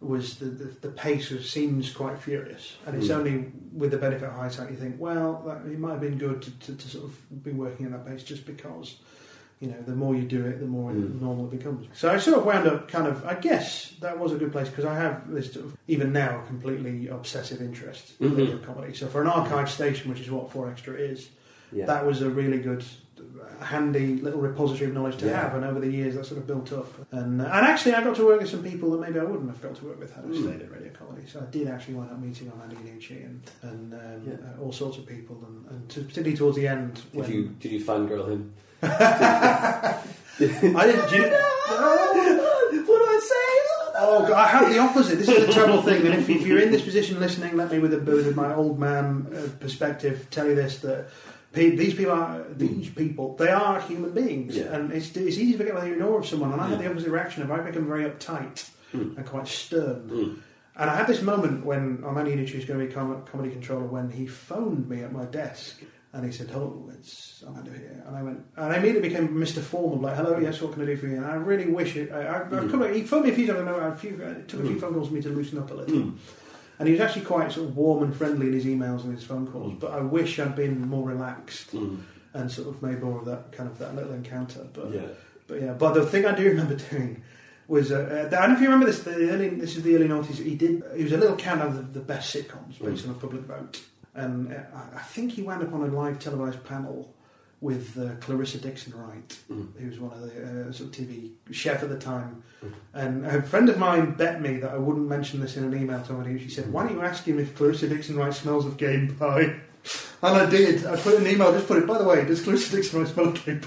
was the, the, the pace was, seems quite furious, and it's Mm. only with the benefit of hindsight you think, well, that, it might have been good to, to, to sort of be working at that pace just because, you know, the more you do it, the more Mm. normal it becomes. So I sort of wound up kind of, I guess that was a good place because I have this sort of, even now, completely obsessive interest in Mhm. radio comedy. So for an archive station, which is what 4 Extra is, Yeah. that was a really good handy little repository of knowledge to Yeah. have and over the years that sort of built up and uh, and actually I got to work with some people that maybe I wouldn't have got to work with had I Mm. stayed at Radio Comedy so I did actually wind up meeting Armando Iannucci and, and um, Yeah. uh, all sorts of people and, and to, particularly towards the end Did when you did you fangirl him? I didn't do you, what do I say? Oh, God, I have the opposite. This is the terrible thing. And if, if you're in this position listening, let me, with, a, with my old man uh, perspective, tell you this: that pe- these people are these people. They are human beings, Yeah. and it's, it's easy to forget whether you're in awe of someone. And I had the opposite reaction of I become very uptight Mm. and quite stern. Mm. And I had this moment when Armando Iannucci was going to be com- comedy controller when he phoned me at my desk and he said, "Hello, it's Armando here." And I went, and I immediately became Mr. Formal, like, "Hello, yes, what can I do for you?" And I really wish it. I, I've Mm. come, he phoned me a few times. I know a few, it took a few Mm. phone calls for me to loosen up a little. Mm. And he was actually quite sort of warm and friendly in his emails and his phone calls. But I wish I'd been more relaxed Mm. and sort of made more of that kind of that little encounter. But Yeah. but yeah, but the thing I do remember doing was uh, uh, I don't know if you remember this. The early, this is the early noughties. He did. He was a little countdown of the, the best sitcoms based on a public vote, and uh, I- I think he wound up on a live televised panel with uh, Clarissa Dickson Wright, Mm. who was one of the uh, sort of TV chef at the time. Mm. And a friend of mine bet me that I wouldn't mention this in an email to somebody. She said, "Why don't you ask him if Clarissa Dickson Wright smells of game pie?" And I did. I put an email. Just put it. By the way, does Clarissa Dickson Wright smell of game?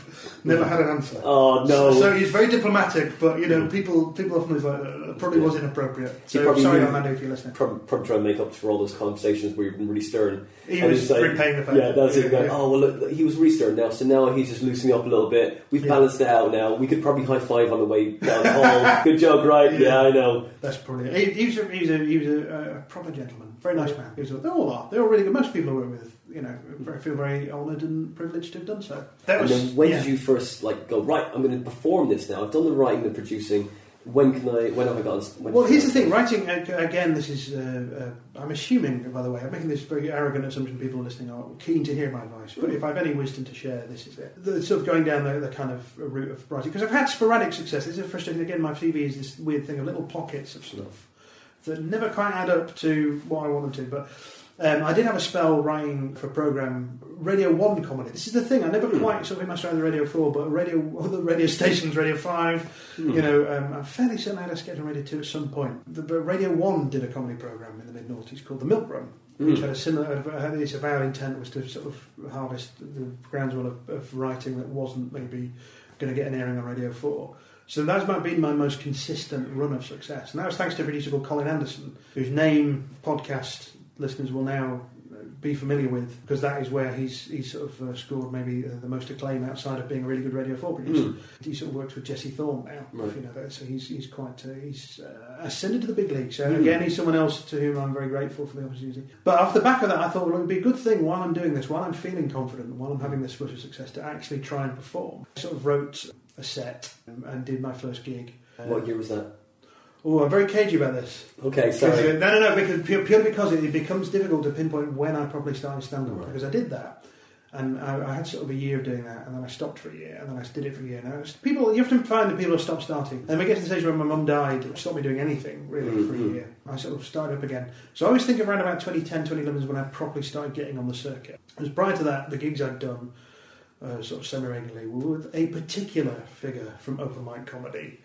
Never had an answer. Oh no. So, so he's very diplomatic, but you know, people people often is like uh, probably was inappropriate. So probably sorry, knew- Armando, if you're listening. probably, probably trying to make up for all those conversations where you've been really stern. He And was like- repaying the fact. Yeah, that's it. Going, yeah. Oh well, look, he was really stern now, so now he's just loosening up a little bit. We've Yeah. balanced it out now. We could probably high five on the way down the hall. Good job, right? Yeah. Yeah, I know. That's brilliant. He, he was a, he was a, he was a, a proper gentleman, very nice man. He was a, they all are. They're all really good. Most people I work with, you know, I feel very honoured and privileged to have done so. That And was then when yeah. did you first like go right? I'm going to perform this now. I've done the writing and producing. When can I? When have I got? When Well, here's the thing. Writing again. This is. Uh, uh, I'm assuming, by the way, I'm making this very arrogant assumption. People listening are keen to hear my advice, but if I've any wisdom to share, this is it. The, sort of going down the, the kind of route of writing because I've had sporadic success. This is frustrating. Again, my CV is this weird thing of little pockets of stuff that never quite add up to what I want them to. But um, I did have a spell writing for a program Radio One comedy. This is the thing. I never Hmm. quite sort of hit my stride with Radio Four, but radio other radio stations, Radio Five. Hmm. You know, um, I'm fairly certain I had a sketch on Radio 2 at some point. The, but Radio 1 did a comedy programme in the mid noughties called The Milk Run, which Mm. had a similar, had its avowed intent was to sort of harvest the groundswell of, of writing that wasn't maybe going to get an airing on Radio 4. So that's might been my most consistent run of success. And that was thanks to a producer called Colin Anderson, whose name podcast listeners will now uh, be familiar with because that is where he's he's sort of uh, scored maybe uh, the most acclaim outside of being a really good Radio 4 producer. Mm. He sort of works with Jesse Thorn now, Right. if you know that. So he's he's quite uh, he's uh, ascended to the big league. So Mm. again, he's someone else to whom I'm very grateful for the opportunity. But off the back of that, I thought well, it would be a good thing while I'm doing this, while I'm feeling confident, while I'm having this sort of success, to actually try and perform. I sort of wrote a set um, and did my first gig. What year was that? Oh, I'm very cagey about this. Okay, sorry. uh, no, no, no. Because pu- purely because it, becomes difficult to pinpoint when I probably started stand up. Right. Because I did that, and I, I had sort of a year of doing that, and then I stopped for a year, and then I did it for a year. Now it's- people, you often find that people have stopped starting, and we get to the stage where my mum died, it stopped me doing anything really for a Mhm. year. I sort of started up again. So I always think around about 2010, 2011 is when I properly started getting on the circuit. Because prior to that, the gigs I'd done. Uh, sort of semi-regularly were with a particular figure from open mic comedy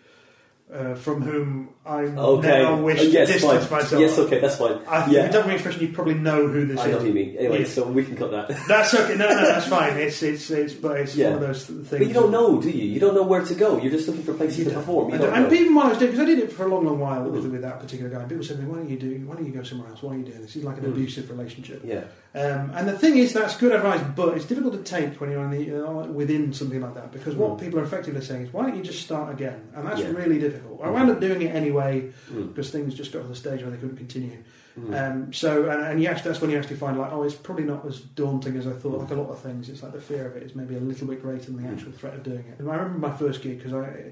uh, from whom I Okay. now wish Oh, yes, to distance fine. myself. Yes, okay, that's fine. I think yeah, don't make expression, you probably know who this I know is. what you mean. Anyway, Yeah. so we can cut that. That's okay. No, no, that's fine. It's it's it's but it's Yeah. one of those things. But you don't know, do you? You don't know where to go. You're just looking for places You to perform. You And, know. even while I was doing, because I did it for a long, long while with, Mm. with that particular guy, people said to me, "Why don't you do? Why don't you go somewhere else? Why are you doing this?" It's like an Mm. abusive relationship. Yeah. Um, and the thing is, that's good advice, but it's difficult to take when you're the, uh, within something like that because what Mm. people are effectively saying is, "Why don't you just start again?" And that's Yeah. really difficult. I wound up doing it anyway Mm. because things just got to the stage where they couldn't continue. Mm. Um, so, and, and you actually, that's when you actually find like, oh, it's probably not as daunting as I thought. Like a lot of things, it's like the fear of it is maybe a little bit greater than the Mm. actual threat of doing it. And I remember my first gig because I,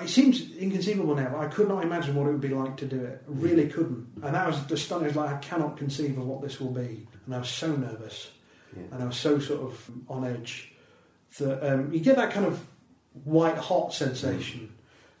it seems inconceivable now. I could not imagine what it would be like to do it. I really couldn't. And that was the stunning. It was like I cannot conceive of what this will be. And I was so nervous, Yeah. and I was so sort of on edge that um, you get that kind of white hot sensation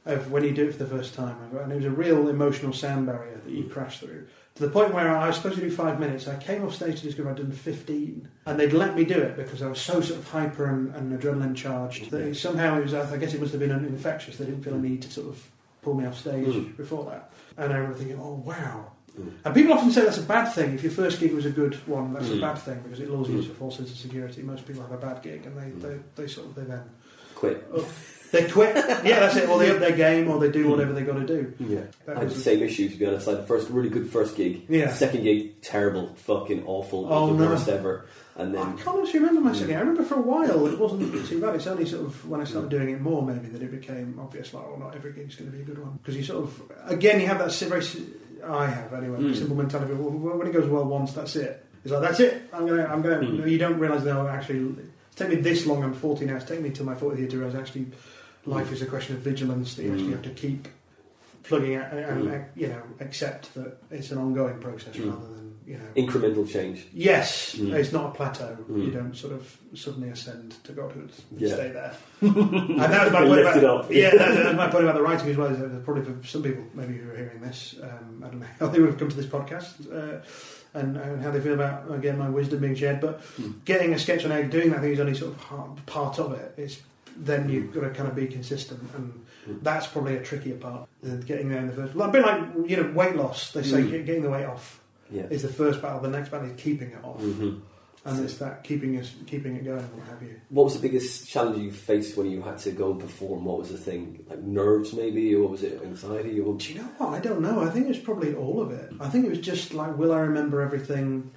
of when you do it for the first time. And it was a real emotional sound barrier that you crash through. To the point where I was supposed to do five minutes, I came off stage to discover I'd done 15. And they'd let me do it because I was so sort of hyper and, and adrenaline charged that it, somehow it was, I guess it must have been infectious. They didn't feel a need to sort of pull me off stage Mm. before that. And I remember thinking, oh, wow. Mm. And people often say that's a bad thing. If your first gig was a good one, that's Mm. a bad thing because it lulls you Mm. into a false sense of security. Most people have a bad gig and they, Mm. they, they sort of, they then, Quit. They quit. yeah, that's it. Or they up their game or they do whatever they got to do. Yeah. That I had was- the same issue to be honest. I had the first really good first gig. Yeah. Second gig, terrible, fucking awful, Oh, the no. worst ever. And then I then can't actually remember my second. I remember for a while it wasn't too bad. It's only sort of when I started doing it more, maybe that it became obvious. Like, oh, not every gig's going to be a good one because you sort of again you have that si- very. si- I have anyway. Mm. Simple mentality. Well, when it goes well once, that's it. It's like that's it. I'm gonna. I'm gonna. Mm. You don't realise that I actually. It's taken me this long. I'm 40 now. It's taken me till my 40th year to realise actually life is a question of vigilance. That you actually Mm. have to keep plugging out and, Mm. uh, you know accept that it's an ongoing process Mm. rather than you know incremental change. Yes, it's not a plateau. You don't sort of suddenly ascend to godhood and Yeah. stay there. and that was my point about, up. Yeah, that, my point about the writing as well. Is that probably for some people, maybe who are hearing this, um, I don't know how they would have come to this podcast uh, and, and how they feel about again my wisdom being shared. But getting a sketch on how doing that thing is only sort of part, part of it. It's then you've got to kind of be consistent and. Mm. That's probably a trickier part than getting there in the first. Like, a bit like you know weight loss. They say Mm. getting the weight off Yeah. is the first battle. The next battle is keeping it off, hmm and it's that keeping us keeping it going. What have you? What was the biggest challenge you faced when you had to go and perform? What was the thing? Like nerves, maybe, or was it anxiety? Or Do you know what? I don't know. I think it was probably all of it. I think it was just like, will I remember everything?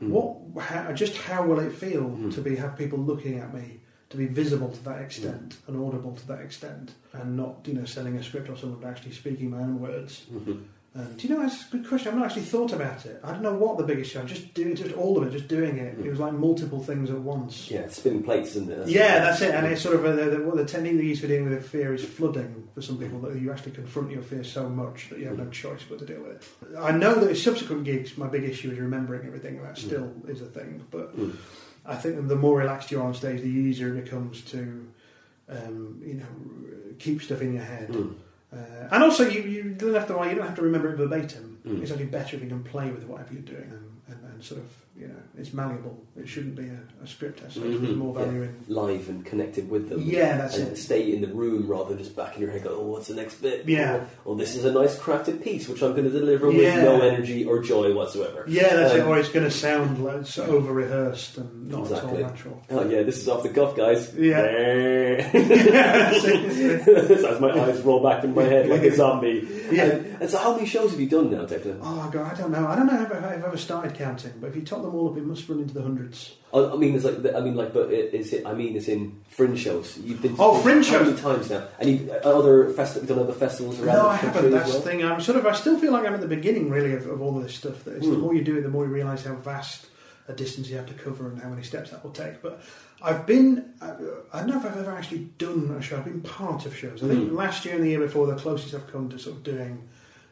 Mm. What? How, just how will it feel Mm. to be have people looking at me? To be visible to that extent Mm. and audible to that extent, and not you know sending a script or someone but actually speaking my own words. Mhm. Um, do you know that's a good question? I've not actually thought about it. I don't know what the biggest challenge. Just doing, just all of it, just doing it. Mm. It was like multiple things at once. Yeah, spinning plates, isn't it? yeah, that's it. And it's sort of a, the, the, what the technique they use for dealing with fear is flooding for some people that you actually confront your fear so much that you have no choice but to deal with it. I know that in subsequent gigs, my big issue is remembering everything. That still is a thing, but Mm. I think the more relaxed you're on stage, the easier it becomes to, um, you know, keep stuff in your head. Mm. Uh, and also, you, you don't have to you don't have to remember it verbatim. Mm. It's only better if you can play with whatever you're doing and, and, and sort of you know it's malleable. It shouldn't be a, a script essay. There's Mhm. more value in Live and connected with them. yeah, that's and it. stay in the room rather than just back in your head. Go, oh, what's the next bit? Yeah. Oh, this is a nice crafted piece which I'm going to deliver Yeah. with no energy or joy whatsoever. Yeah, that's it. Um, Or it's going to sound like it's over rehearsed and not Exactly. at all natural. Oh yeah, this is off the cuff, guys. Yeah. As my eyes roll back in my head like a zombie. Yeah. And, and so, how many shows have you done now, Declan? Oh god, I don't know. I don't know if I've ever started counting, but if you top them all up, it must run into the hundreds. I, I mean, it's like I mean, like, but it, is it? I mean, it's in fringe shows. You've been Oh, fringe how shows. many times now? And you other festi- done other festivals around No, the I country haven't. as That's well? the thing. I'm sort of. I still feel like I'm at the beginning, really, of, of all of this stuff. That it's the Hmm. more you do it, the more you realise how vast a distance you have to cover and how many steps that will take. But I've been. I, I don't know if I've ever actually done a show. I've been part of shows. I think Hmm. last year and the year before, the closest I've come to sort of doing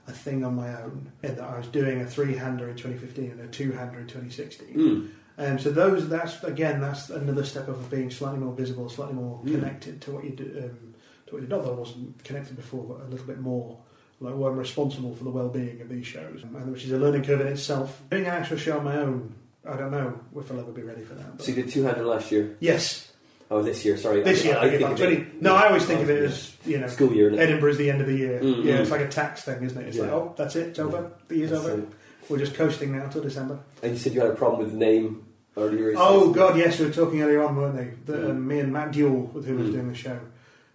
a thing on my own. In that I was doing a three-hander in 2015 and a two-hander in 2016. Mm. Um, so those, that's again, that's another step of being slightly more visible, slightly more Mm. connected to what you do. Um, to what you do. Not that I wasn't connected before, but a little bit more. Like, well, I'm responsible for the well-being of these shows, and which is a learning curve in itself. Doing an actual show on my own, I don't know if I'll ever be ready for that. but- So you did two hander last year. yes, Oh, this year. Sorry, This year, I think of it's it- really- no, I always think of it as you know, school year. Edinburgh is the end of the year. Mm, Yeah, mm. it's like a tax thing, isn't it? It's like, oh, that's it, it's over, the year's That's over. it. We're just coasting now till December. And you said you had a problem with the name earlier. Oh God, yes, we were talking earlier on, weren't they? That Mm. um, me and Matt Duell, with whom I was Mm. doing the show,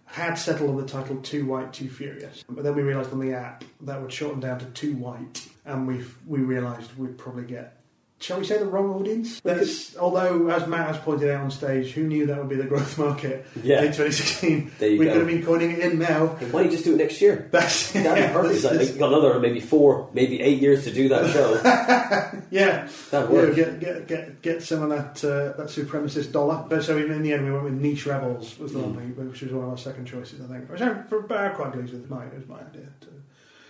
had settled on the title "Too White, Too Furious," but then we realised on the app that would shorten down to "Too White," and we we realised we'd probably get. Shall we say the wrong audience? That's, although, as Matt has pointed out on stage, who knew that would be the growth market Yeah. in 2016? There you we go. could have been coining it in now. Why don't you just do it next year? That's That'd be perfect. It's like, like, you've got another maybe four, maybe eight years to do that show. yeah. That'd Yeah, get get get get some of that uh, that supremacist dollar. But so in, in the end, we went with niche rebels was the Mm. one we, which was one of our second choices, I think. Which I'm, for, but I'm quite pleased with. Mine it was my idea. To,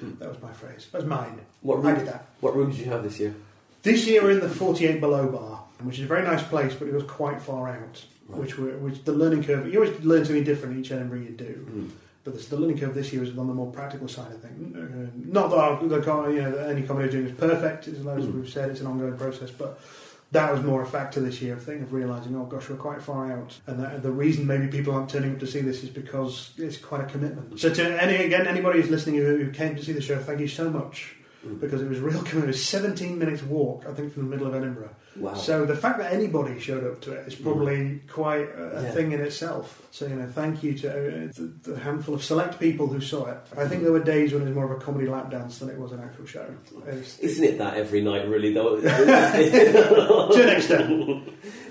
Mm. That was my phrase. That was mine. What I room, did that. what room did you have this year? This year we're in the 48 below bar, which is a very nice place, but it was quite far out. Right. Which were, which the learning curve. You always learn something different each Edinburgh you do. Mm. But this, the learning curve this year is on the more practical side of things. Uh, Not that our, the, you know, any comedy doing is perfect, as as Mm. we've said, it's an ongoing process. But that was more a factor this year, a thing of realising, oh gosh, we're quite far out. And that, the reason maybe people aren't turning up to see this is because it's quite a commitment. So to any again, anybody who's listening who, who came to see the show, thank you so much. Because it was real. It was 17 minutes walk, I think, from the middle of Edinburgh. Wow. So the fact that anybody showed up to it is probably quite a, Yeah. thing in itself. So you know, thank you to uh, the, the handful of select people who saw it. I think there were days when it was more of a comedy lap dance than it was an actual show. It's- Isn't it that every night, really, though? to an extent.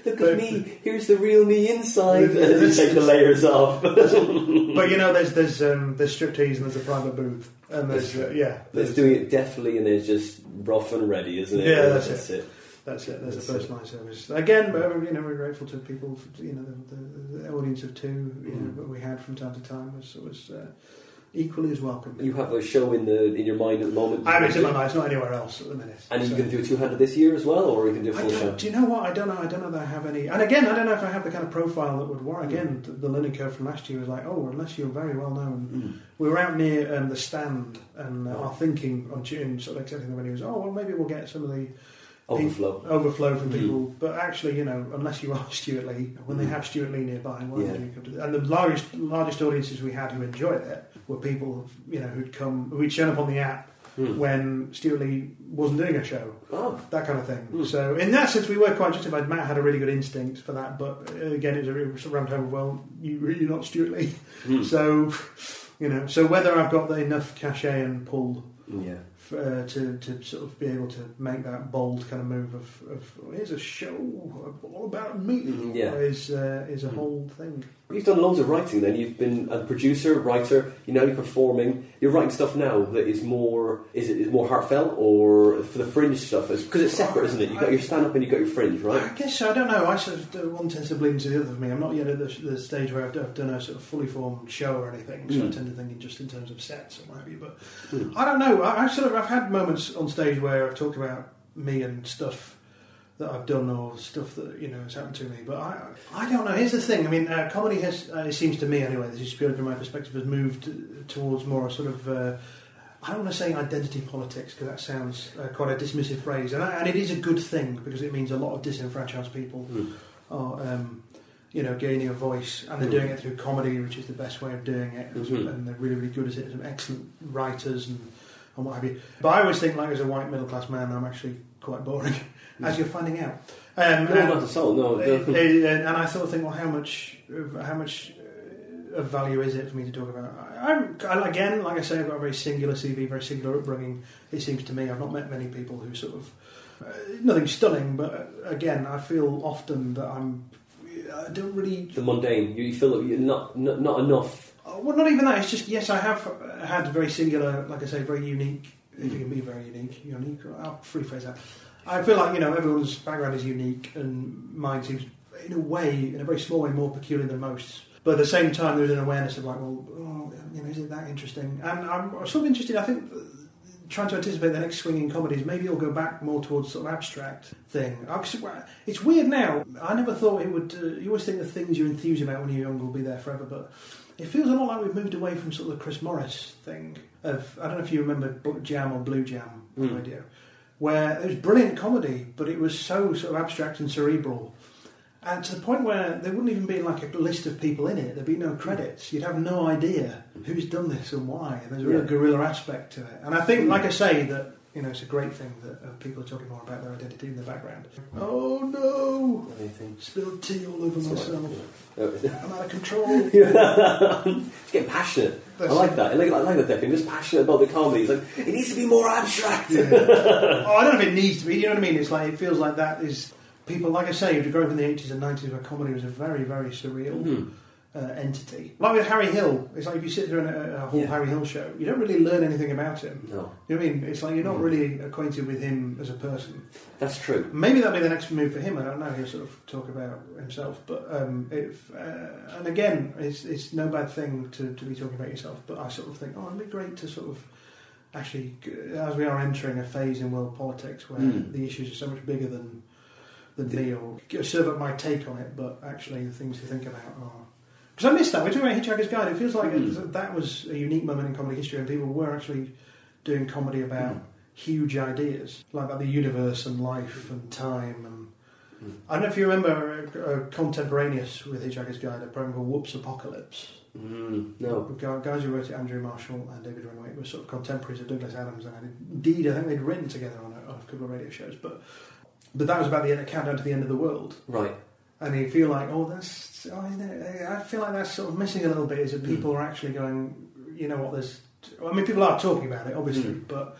Look But- at me. Here's the real me inside. This- As you take the layers off. But you know, there's there's um, there's striptease and there's a private booth and there's uh, yeah, There's there's, doing it deftly and there's just rough and ready, isn't it? Yeah, that's it. That's it. There's That's a personalised service again. But you know, we're grateful to people. For, you know, the, the, the audience of two. You know, Mm. that we had from time to time was was uh, equally as welcome. You have a show in the in your mind at the moment. I mean, it's in my mind. It's not anywhere else at the minute. And are you So- going to do a two-hander this year as well, or are you going to do a full show? don't, you know what? I don't know. I don't know that I have any. And again, I don't know if I have the kind of profile that would warrant. Again, the, the learning curve from last year was like, oh, unless you're very well known. Mm. We were out near um, the stand, and uh, Oh. our thinking on June, sort of accepting the venue was, oh, well, maybe we'll get some of the Overflow. overflow from Mm. people. But actually, you know, unless you are Stewart Lee, when they Mm. have Stewart Lee nearby, why Yeah. would you come to? And the largest largest audiences we had who enjoyed it were people, you know, who'd come, who'd shown up on the app Mm. when Stewart Lee wasn't doing a show Oh, that kind of thing. Mm. So in that sense, we were quite justified. Matt had a really good instinct for that, but uh, again, it was a it was around home. Well, you, you're not Stewart Lee, Mm. so you know. So whether I've got the enough cachet and pull yeah. Uh, to to sort of be able to make that bold kind of move of, of here's a show all about me yeah. is uh, is a Mm. whole thing. You've done loads of writing then. You've been a producer, writer, you know, you're performing. You're writing stuff now that is more, is it is more heartfelt or for the fringe stuff? Because it's separate, isn't it? You've got your stand up and you've got your fringe, right? I guess so. I don't know. I sort of one tends to bleed into the other for me. I'm not yet at the, the stage where I've, I've done a sort of fully formed show or anything, so I Mm. tend to think in just in terms of sets and what have you. But Mm. I don't know. I, I sort of I've had moments on stage where I've talked about me and stuff that I've done or stuff that you know has happened to me. But I I don't know. Here's the thing. I mean, uh, comedy has uh, it seems to me anyway. This is purely from my perspective. Has moved towards more a sort of. Uh, I don't want to say identity politics because that sounds uh, quite a dismissive phrase, and, I, and it is a good thing because it means a lot of disenfranchised people Mm. are, um, you know, gaining a voice, and they're Mm. doing it through comedy, which is the best way of doing it, Mhm. and they're really, really good at it. Some excellent writers and, and what have you. But I always think, like, as a white middle class man, I'm actually quite boring, as you're finding out. Um, No, and- not at all. No, uh, uh, and I sort of think, well, how much, how much uh, of value is it for me to talk about? I, I'm again, like I say, I've got a very singular CV, very singular upbringing. It seems to me, I've not met many people who sort of uh, nothing stunning, but uh, again, I feel often that I'm. I don't really. the mundane. You, feel that you're not, not not enough. uh, Well, not even that. It's just yes, I have uh, had very singular, like I say, very unique. If you can be very unique, unique. I'll free phrase that. I feel like you know everyone's background is unique, and mine seems, in a way, in a very small way, more peculiar than most. But at the same time, there's an awareness of like, well, oh, you know, is it that interesting? And I'm sort of interested. I think trying to anticipate the next swing in comedies, maybe it'll go back more towards sort of abstract thing. It's weird now. I never thought it would. Uh, you always think the things you're enthused about when you're young will be there forever, but it feels a lot like we've moved away from sort of the Chris Morris thing. Of I don't know if you remember Jam or Blue Jam Mm. radio, where it was brilliant comedy, but it was so sort of abstract and cerebral. And to the point where there wouldn't even be like a list of people in it. There'd be no credits. You'd have no idea who's done this and why. There's a real Yeah. guerrilla aspect to it. And I think, like I say, that you know it's a great thing that uh, people are talking more about their identity in the background. Oh no! Anything? Spilled tea all over myself. Oh, I'm out of control. It's getting passionate. I like that. I like, I like that Declan. Just passionate about the comedy. He's like, it needs to be more abstract. Yeah. oh, I don't know if it needs to be. You know what I mean? It's like it feels like that is people. Like I say, if you grew up in the eighties and nineties, where comedy was a very, very surreal Mhm. Uh, entity. Like with Harry Hill, it's like if you sit through a, a whole Yeah. Harry Hill show, you don't really learn anything about him. No, You know what I mean? It's like you're not Mm. really acquainted with him as a person. that's true. Maybe that'll be the next move for him. I don't know. He'll sort of talk about himself, but um, if, uh, and again, it's it's no bad thing to, to be talking about yourself. But I sort of think, oh, it'd be great to sort of actually, as we are entering a phase in world politics where Mm. the issues are so much bigger than than me, or serve up my take on it, but actually the things to think about are. Because I missed that. We're talking about Hitchhiker's Guide. It feels like Mm. it- that was a unique moment in comedy history, and people were actually doing comedy about Mm. huge ideas, like about the universe and life and time. And Mm. I don't know if you remember uh, uh, contemporaneous with Hitchhiker's Guide, a program called Whoops Apocalypse. Mm, no. The guys who wrote it, Andrew Marshall and David Renwick, were sort of contemporaries of Douglas Adams, and indeed, I think they'd written together on a, on a couple of radio shows. But but that was about the end, countdown to the end of the world. Right. And you feel like, oh, that's, oh? I feel like that's sort of missing a little bit. Is that Mm. people are actually going, you know what? There's, I mean, people are talking about it, obviously, Mm. but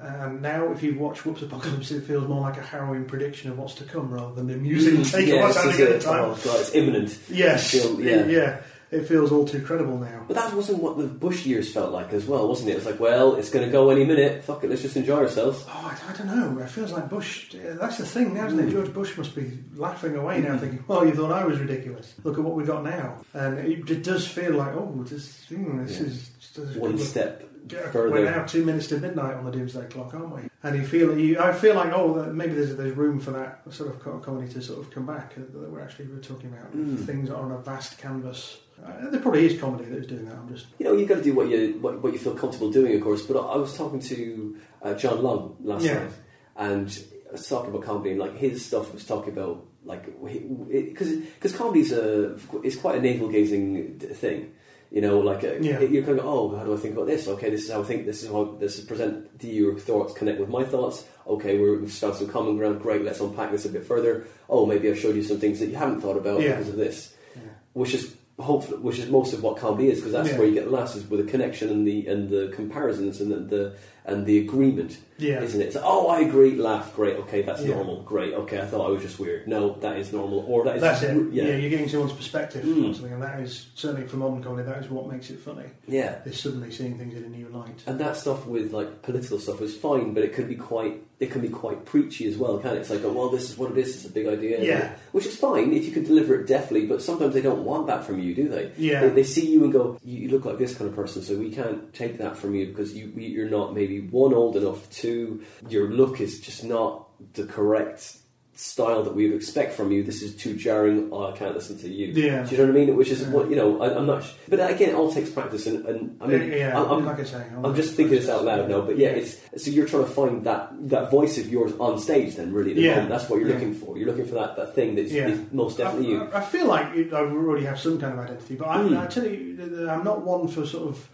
and now if you watch Whoops Apocalypse, it feels more like a harrowing prediction of what's to come rather than the amusing take of Mm, yeah, what's it's, happening at the time. oh god, it's imminent. yes, feel- yeah. yeah. It, feels all too credible now. But that wasn't what the Bush years felt like as well, wasn't it? It was like, well, it's going to go any minute. Fuck it, let's just enjoy ourselves. Oh, I, I don't know. It feels like Bush. That's the thing now, isn't it? Mm. George Bush must be laughing away now, Mm. thinking, "Well, you thought I was ridiculous. Look at what we got now." And it, it does feel like, "Oh, this, mm, this Yeah. is just One step further. We're now two minutes to midnight on the doomsday clock, aren't we? And you feel you, I feel like oh, maybe there's there's room for that sort of comedy to sort of come back. uh, That we're actually we're talking about Mm. things on a vast canvas. Uh, there probably is comedy that is doing that. I'm just You know, you've got to do what you what, what you feel comfortable doing, of course. But I, I was talking to uh, John Long last Yeah. night, and I was talking about comedy, and like his stuff was talking about like because because comedy's a is quite a navel gazing thing. You know, like uh Yeah. you're kind of oh, how do I think about this? Okay, this is how I think. This is how this is present. Do your thoughts connect with my thoughts? Okay, we're, we've found some common ground. Great, let's unpack this a bit further. Oh, maybe I've showed you some things that you haven't thought about Yeah. because of this yeah. which is hopefully which is most of what comedy is because that's where you get laughs is with the connection and the and the comparisons and the, the and the agreement yeah. isn't it it's oh I agree laugh great okay that's Yeah. normal great okay I thought I was just weird no that is normal or that is That's it. yeah Yeah. you're getting someone's perspective Mm. on something, and that is certainly for modern comedy. That is what makes it funny. Yeah, is suddenly seeing things in a new light. and that stuff with like political stuff is fine but it could be quite it can be quite preachy as well can it it's like oh, well this is what it is it's a big idea Yeah. which is fine if you can deliver it deftly but sometimes they don't want that from you do they Yeah. They, they see you and go, you, you look like this kind of person, so we can't take that from you because you, you're not maybe one old enough. Two, your look is just not the correct style that we would expect from you. This is too jarring. Oh, I can't listen to you. Yeah. Do you know what I mean? Which is Yeah. what you know. I, I'm not. sh- But again, it all takes practice, and, and I mean, yeah, I'm, I'm, like I say, I'm just thinking this out loud now, but yeah, it's so you're trying to find that that voice of yours on stage. Then really, the Yeah. moment. that's what you're Yeah. looking for. You're looking for that, that thing that's Yeah. is most definitely you. I, I feel like I already have some kind of identity, but I, Mm. I tell you, I'm not one for sort of.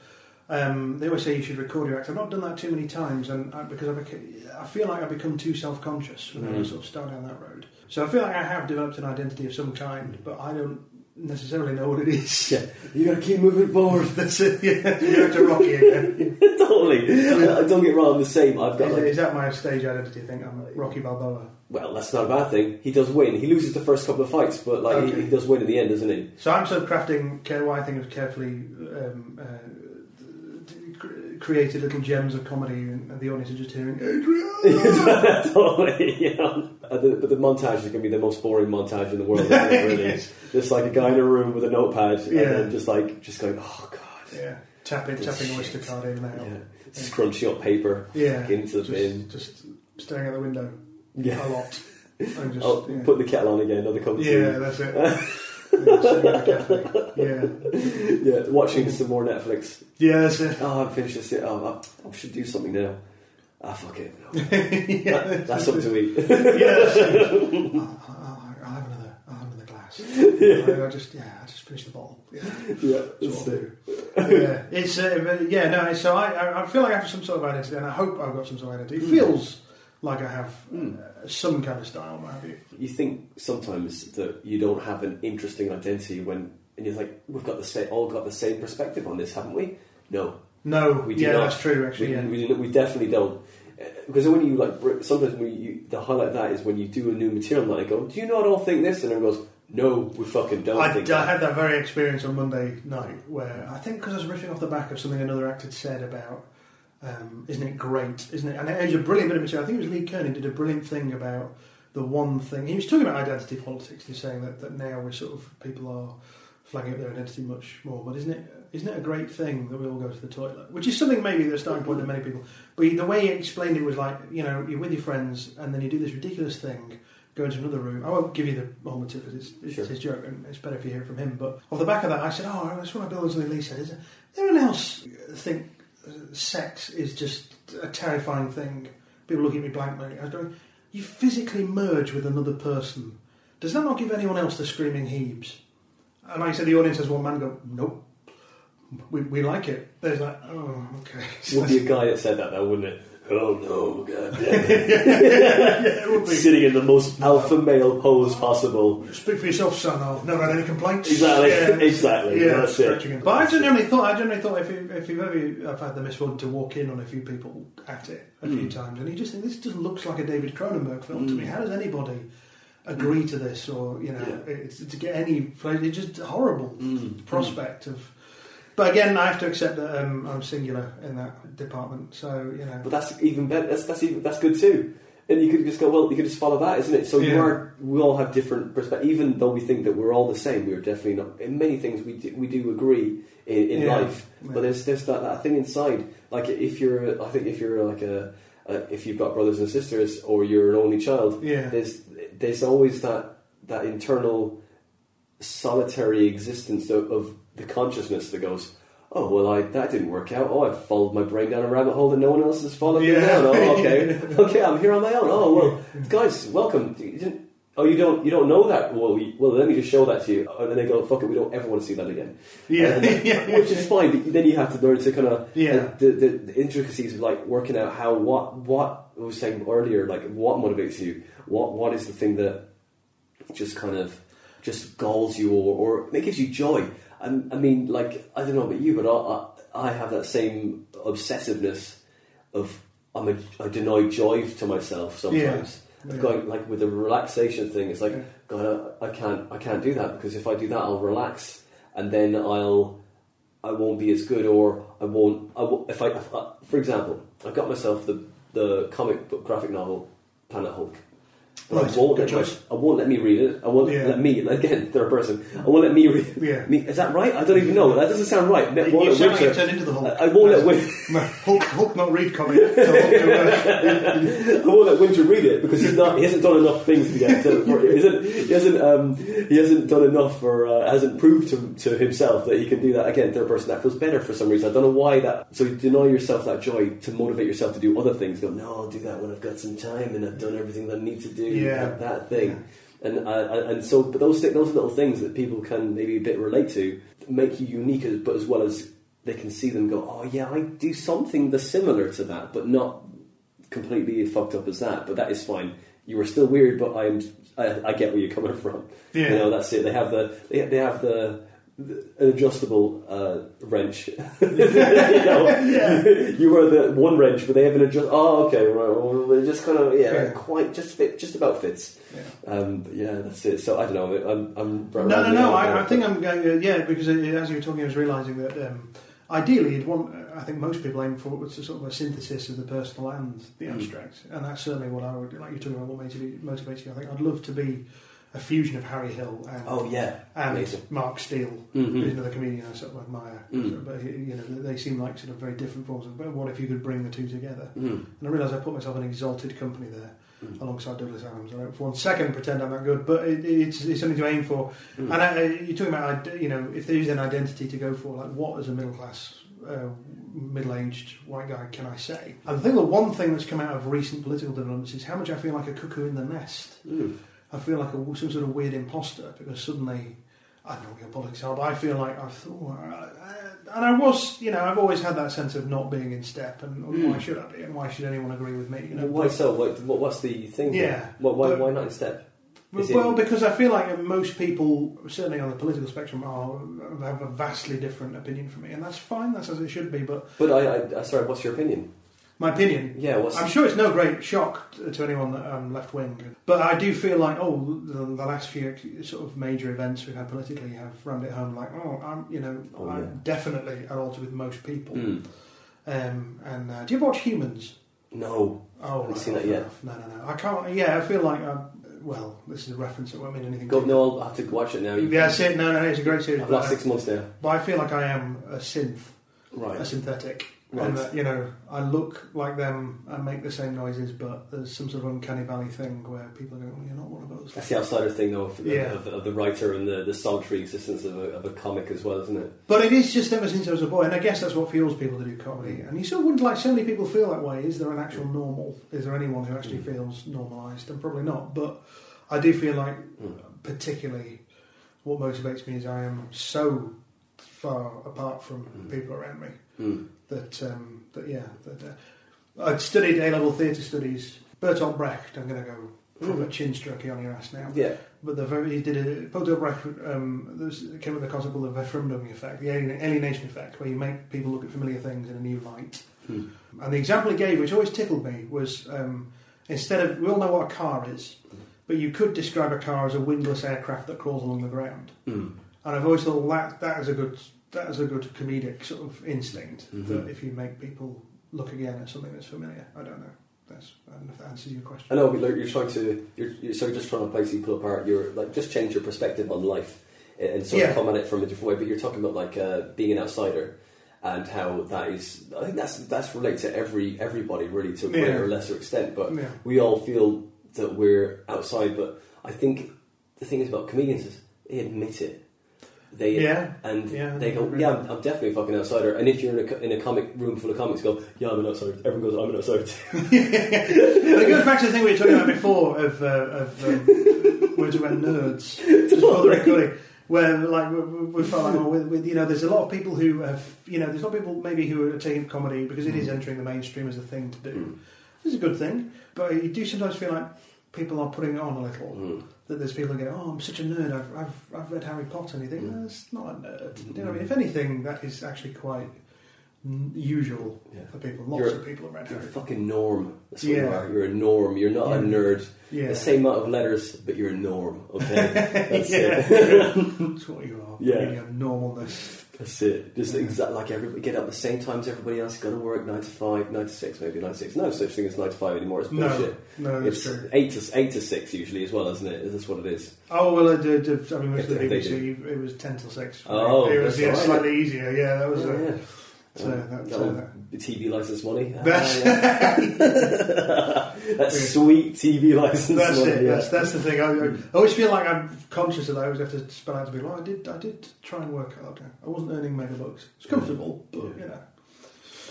Um, they always say you should record your act. I've not done that too many times, and I, because I, beca- I feel like I've become too self-conscious when I Mm. sort of start down that road. So I feel like I have developed an identity of some kind, but I don't necessarily know what it is. Yeah, you got to keep moving forward. That's it. Yeah, you're to Rocky again. totally. I, I don't get wrong. I'm the same. I've got Is, like. is that my stage identity? I think I'm Rocky Balboa. Well, that's not a bad thing. He does win. He loses the first couple of fights, but like Okay. he, he does win in the end, doesn't he? So I'm sort of crafting care- what I think of carefully um, uh, created little gems of comedy, and the audience are just hearing Adrian. totally. Yeah. The, but the montage is going to be the most boring montage in the world. Isn't it, really, Yes. just like a guy in a room with a notepad, Yeah. and then just like just going, oh god, Yeah, tapping, This tapping shit. Oyster card in and out. yeah. scrunching up paper Yeah, into the bin. just, just staring out the window Yeah. a lot. And just, Oh, yeah. put the kettle on again. Another cup of tea. yeah, that's it. Yeah, sitting in a cafe. yeah, Yeah, watching some more Netflix. yeah, that's it. Oh, I'm finished this. Oh, I, I should do something now. Ah, fuck it. No. yeah, That- that's something to eat. yeah. I'll, I'll, I'll have another. I'll have another podcast. I, I just, yeah, I just finished the bottle. Yeah, Yeah, that's yeah, it's uh, yeah, no. So I, I, I feel like I have some sort of identity, and I hope I've got some sort of identity. It feels like I have uh, some kind of style. What have you? you think sometimes that you don't have an interesting identity when, and you're like, we've got the same, all got the same perspective on this, haven't we? No, No, We do yeah, not. that's true. Actually, we, yeah. we, we definitely don't. Uh, Because when you like, br- sometimes when you, the highlight of that is when you do a new material and I go, do you not all think this? And everyone goes, no, we fucking don't I, think I that. had that very experience on Monday night where I think because I was riffing off the back of something another actor had said about, um, isn't it great, isn't it? And it was a brilliant bit of material. I think it was Lee Kernan did a brilliant thing about the one thing. He was talking about identity politics. He's saying that, that now we're sort of, people are flagging up their identity much more. But isn't it isn't it a great thing that we all go to the toilet? Which is something maybe the starting point of many people. But he, the way he explained it was like, you know, you're with your friends and then you do this ridiculous thing, go into another room. I won't give you the whole material because it's, it's Sure. his joke and it's better if you hear it from him. But off the back of that, I said, oh, I just want to build on something Lee said. Is there anyone else think sex is just a terrifying thing? People looking at me blankly. I was going, you physically merge with another person. Does that not give anyone else the screaming heaves? And like I said, the audience has one man go, nope. We, we like it. There's like, oh, okay. Would be a guy that said that, though, wouldn't it? Oh no, god damn it. yeah, it. Sitting in the most alpha male pose possible. Speak for yourself, son. I've never had any complaints. Exactly, Yeah, exactly, Yeah, that's it. stretching it. But I generally thought, I generally thought if, you, if you've ever, I've had the misfortune to walk in on a few people at it a few Mm. times, and you just think this just looks like a David Cronenberg film to me. How does anybody agree to this, or you know, Yeah. it's, to get any? It's just horrible Mm. prospect of. But again, I have to accept that um, I'm singular in that department. So you know, But that's even better. That's that's even that's good too. And you could just go, well, you could just follow that, isn't it? So you are. We all have different perspectives. Even though we think that we're all the same, we're definitely not. In many things, we do, we do agree in, in Yeah. life. But there's there's that, that thing inside. Like if you're, I think if you're like a, a, if you've got brothers and sisters, or you're an only child, yeah, there's there's always that that internal solitary existence of, of the consciousness that goes, oh well, I that didn't work out. Oh, I followed my brain down a rabbit hole that no one else has followed me Yeah. down. Oh, okay, okay, I'm here on my own. Oh well, guys, welcome. You oh, you don't you don't know that? Well, we, well, let me just show that to you. Oh, and then they go, fuck it, we don't ever want to see that again. yeah, yeah, which is fine. But then you have to learn to kind of uh, Yeah. the, the, the intricacies of like working out how what what I was saying earlier, like what motivates you, what what is the thing that just kind of just galls you or, or it gives you joy. I, I mean, like I don't know about you, but I, I I have that same obsessiveness of I'm a, I deny joy to myself sometimes. Yeah. Of going like with the relaxation thing, it's like Yeah. God, I, I can't I can't do that because if I do that, I'll relax and then I'll I won't be as good, or I won't. I won't if I, if I for example, I got myself the the comic book graphic novel Planet Hulk. But Right, I won't good let my, choice. I won't let me read it. I won't Yeah. let me again third person. I won't let me read. Yeah. Me, is that right? I don't even know. That doesn't sound right. Ne- won't You let sound like Witcher- you've turned into the Hulk. I I won't let Win- No, Hulk, Hulk not read comic. So Hulk do, I won't let Winter read it because he's not. He hasn't done enough things to get. To, for, he hasn't. He hasn't. Um, he hasn't done enough, or uh, hasn't proved to, to himself that he can do that again. Third person that feels better for some reason. I don't know why that. So you deny yourself that joy to motivate yourself to do other things. Go, no, I'll do that when I've got some time and I've done everything that I need to do. Yeah. that, that thing. And uh, and so, but those those little things that people can maybe a bit relate to make you unique, as, but as well as they can see them go, oh yeah, I do something that's similar to that, but not completely fucked up as that. But that is fine. You are still weird, but I'm I, I get where you're coming from. Yeah. You know, that's it. They have the they, they have the, the an adjustable uh, wrench. you know, you were the one wrench, but they have an adjust. Oh, okay, right. Well, it just kind of yeah, Yeah. quite just fit, just about fits. yeah. Um, yeah, that's it. So I don't know. I'm, I'm No, no, no. I, I think I'm going. Uh, yeah, because uh, as you were talking, I was realising that um, ideally, you'd want. I think most people aim for sort of a synthesis of the personal and the Mm. abstract, and that's certainly what I would like. You're talking about what. Motivates you. I think I'd love to be a fusion of Harry Hill and Oh yeah, and amazing. Mark Steel, Mhm. who's another comedian I sort of admire. Mm. But you know, they seem like sort of very different forms of. But what if you could bring the two together? Mm. And I realise I put myself in exalted company there Mm. alongside Douglas Adams. I don't for one second pretend I'm that good, but it, it's, it's something to aim for. Mm. And I, you're talking about, you know, if there is an identity to go for, like what as a middle class, uh, middle aged white guy can I say? And I think the one thing that's come out of recent political developments is how much I feel like a cuckoo in the nest. Mm. I feel like a, some sort of weird imposter because suddenly I don't know what your politics are, but I feel like I thought, and I was, you know, I've always had that sense of not being in step, and Mm. why should I be, and why should anyone agree with me? You know, why so? What, what, what's the thing? Yeah, Why, why, but- why not in step? Is it- well, because I feel like most people, certainly on the political spectrum, are have a vastly different opinion from me, and that's fine. That's as it should be. But But I, I, sorry, what's your opinion? My opinion, Yeah, what's I'm sure it's no great shock to anyone that I'm left wing, but I do feel like oh, the, the last few sort of major events we've had politically have rammed it home. Like oh, I'm you know Oh, I'm yeah. definitely at odds with most people. Mm. Um, and uh, do you ever watch Humans? No. Oh, Haven't right, seen that yet. enough. No, no, no. I can't. Yeah, I feel like I'm, well, this is a reference. It won't mean anything. Go, to no, I'll have to watch it now. you. Yeah, it. No, no, no, it's a great series. I've but, lost six months now. but I feel like I am a synth, right? a synthetic. And that, you know, I look like them and make the same noises, but there's some sort of uncanny valley thing where people go, well, "You're not one of those." That's the outsider thing, though, of, Yeah. of, of the writer and the, the solitary existence of a, of a comic as well, isn't it? But it is just ever since I was a boy, and I guess that's what fuels people to do comedy. And you sort of wouldn't like so many people feel that way. Is there an actual normal? Is there anyone who actually feels normalised? And probably not. But I do feel like, Mm. particularly, what motivates me is I am so far apart from Mm. people around me Mm. that um, that yeah. That, uh, I'd studied A level theatre studies. Bertolt Brecht. I'm going to go proper Mm. chin strokey on your ass now. Yeah. But the very, he did a Bertolt Brecht um, there was- came with the concept called the Verfremdung effect, the alienation effect, where you make people look at familiar things in a new light. Hmm. And the example he gave, which always tickled me, was um, instead of we all know what a car is, but you could describe a car as a windless aircraft that crawls along the ground. Mm. And I've always thought well, that that is a good that is a good comedic sort of instinct Mhm. that if you make people look again at something that's familiar, I don't know. That's I don't know if that answers your question. I know, but like, you're trying to, you're, you're sort of just trying to place people apart. You're like just change your perspective on life and- and sort Yeah. of come at it from a different way. But you're talking about like uh, being an outsider and how that is. I think that's that's related to every everybody really to a greater Yeah. or lesser extent. But Yeah. we all feel that we're outside. But I think the thing is about comedians is they admit it. They Yeah. and Yeah, they go, yeah, I'm, I'm definitely a fucking outsider. And if you're in a, in a comic room full of comics, go, yeah, I'm an outsider. Everyone goes, I'm an outsider. too." but it goes back to the thing we were talking about before of, uh, of um, we were talking about nerds. Just before recording, where like we, we felt like, well, with, with, you know, there's a lot of people who have, you know, there's a lot of people maybe who are taking comedy because it is entering the mainstream as a thing to do. Mm. It's a good thing, but you do sometimes feel like people are putting it on a little. Mm. That there's people who go, oh, I'm such a nerd. I've, I've, I've read Harry Potter, and you think, Mm. no, it's not a nerd. You know what I mean? If anything, that is actually quite n- usual Yeah. for people. Lots You're- of people have read You're a Harry Potter. fucking norm. That's what you Yeah. are. You're a norm. You're not a nerd. Yeah, The same amount of letters, but you're a norm. Okay, that's it. That's what you are. Yeah. You have normalness. That's it. Just exact like everybody get up the same time as everybody else. Got to work nine to five, nine to six, maybe nine to six. No such thing as nine to five anymore. It's bullshit. no, that's it's true. eight to eight to six usually as well, isn't it? That's what it is. Oh well, I did. I mean, most of the BBC, it was ten till six. Oh, it was yeah, right. slightly easier. Yeah, that was. Oh, uh, yeah. So that- that so that- TV license money. Ah, That's yeah. that sweet TV license that's money. it. yeah. That's that's the thing. I, I always feel like I'm conscious of that. I always have to spell out to people. Oh, I did. I did try and work hard. I wasn't earning mega bucks. It's comfortable, but Yeah. you know.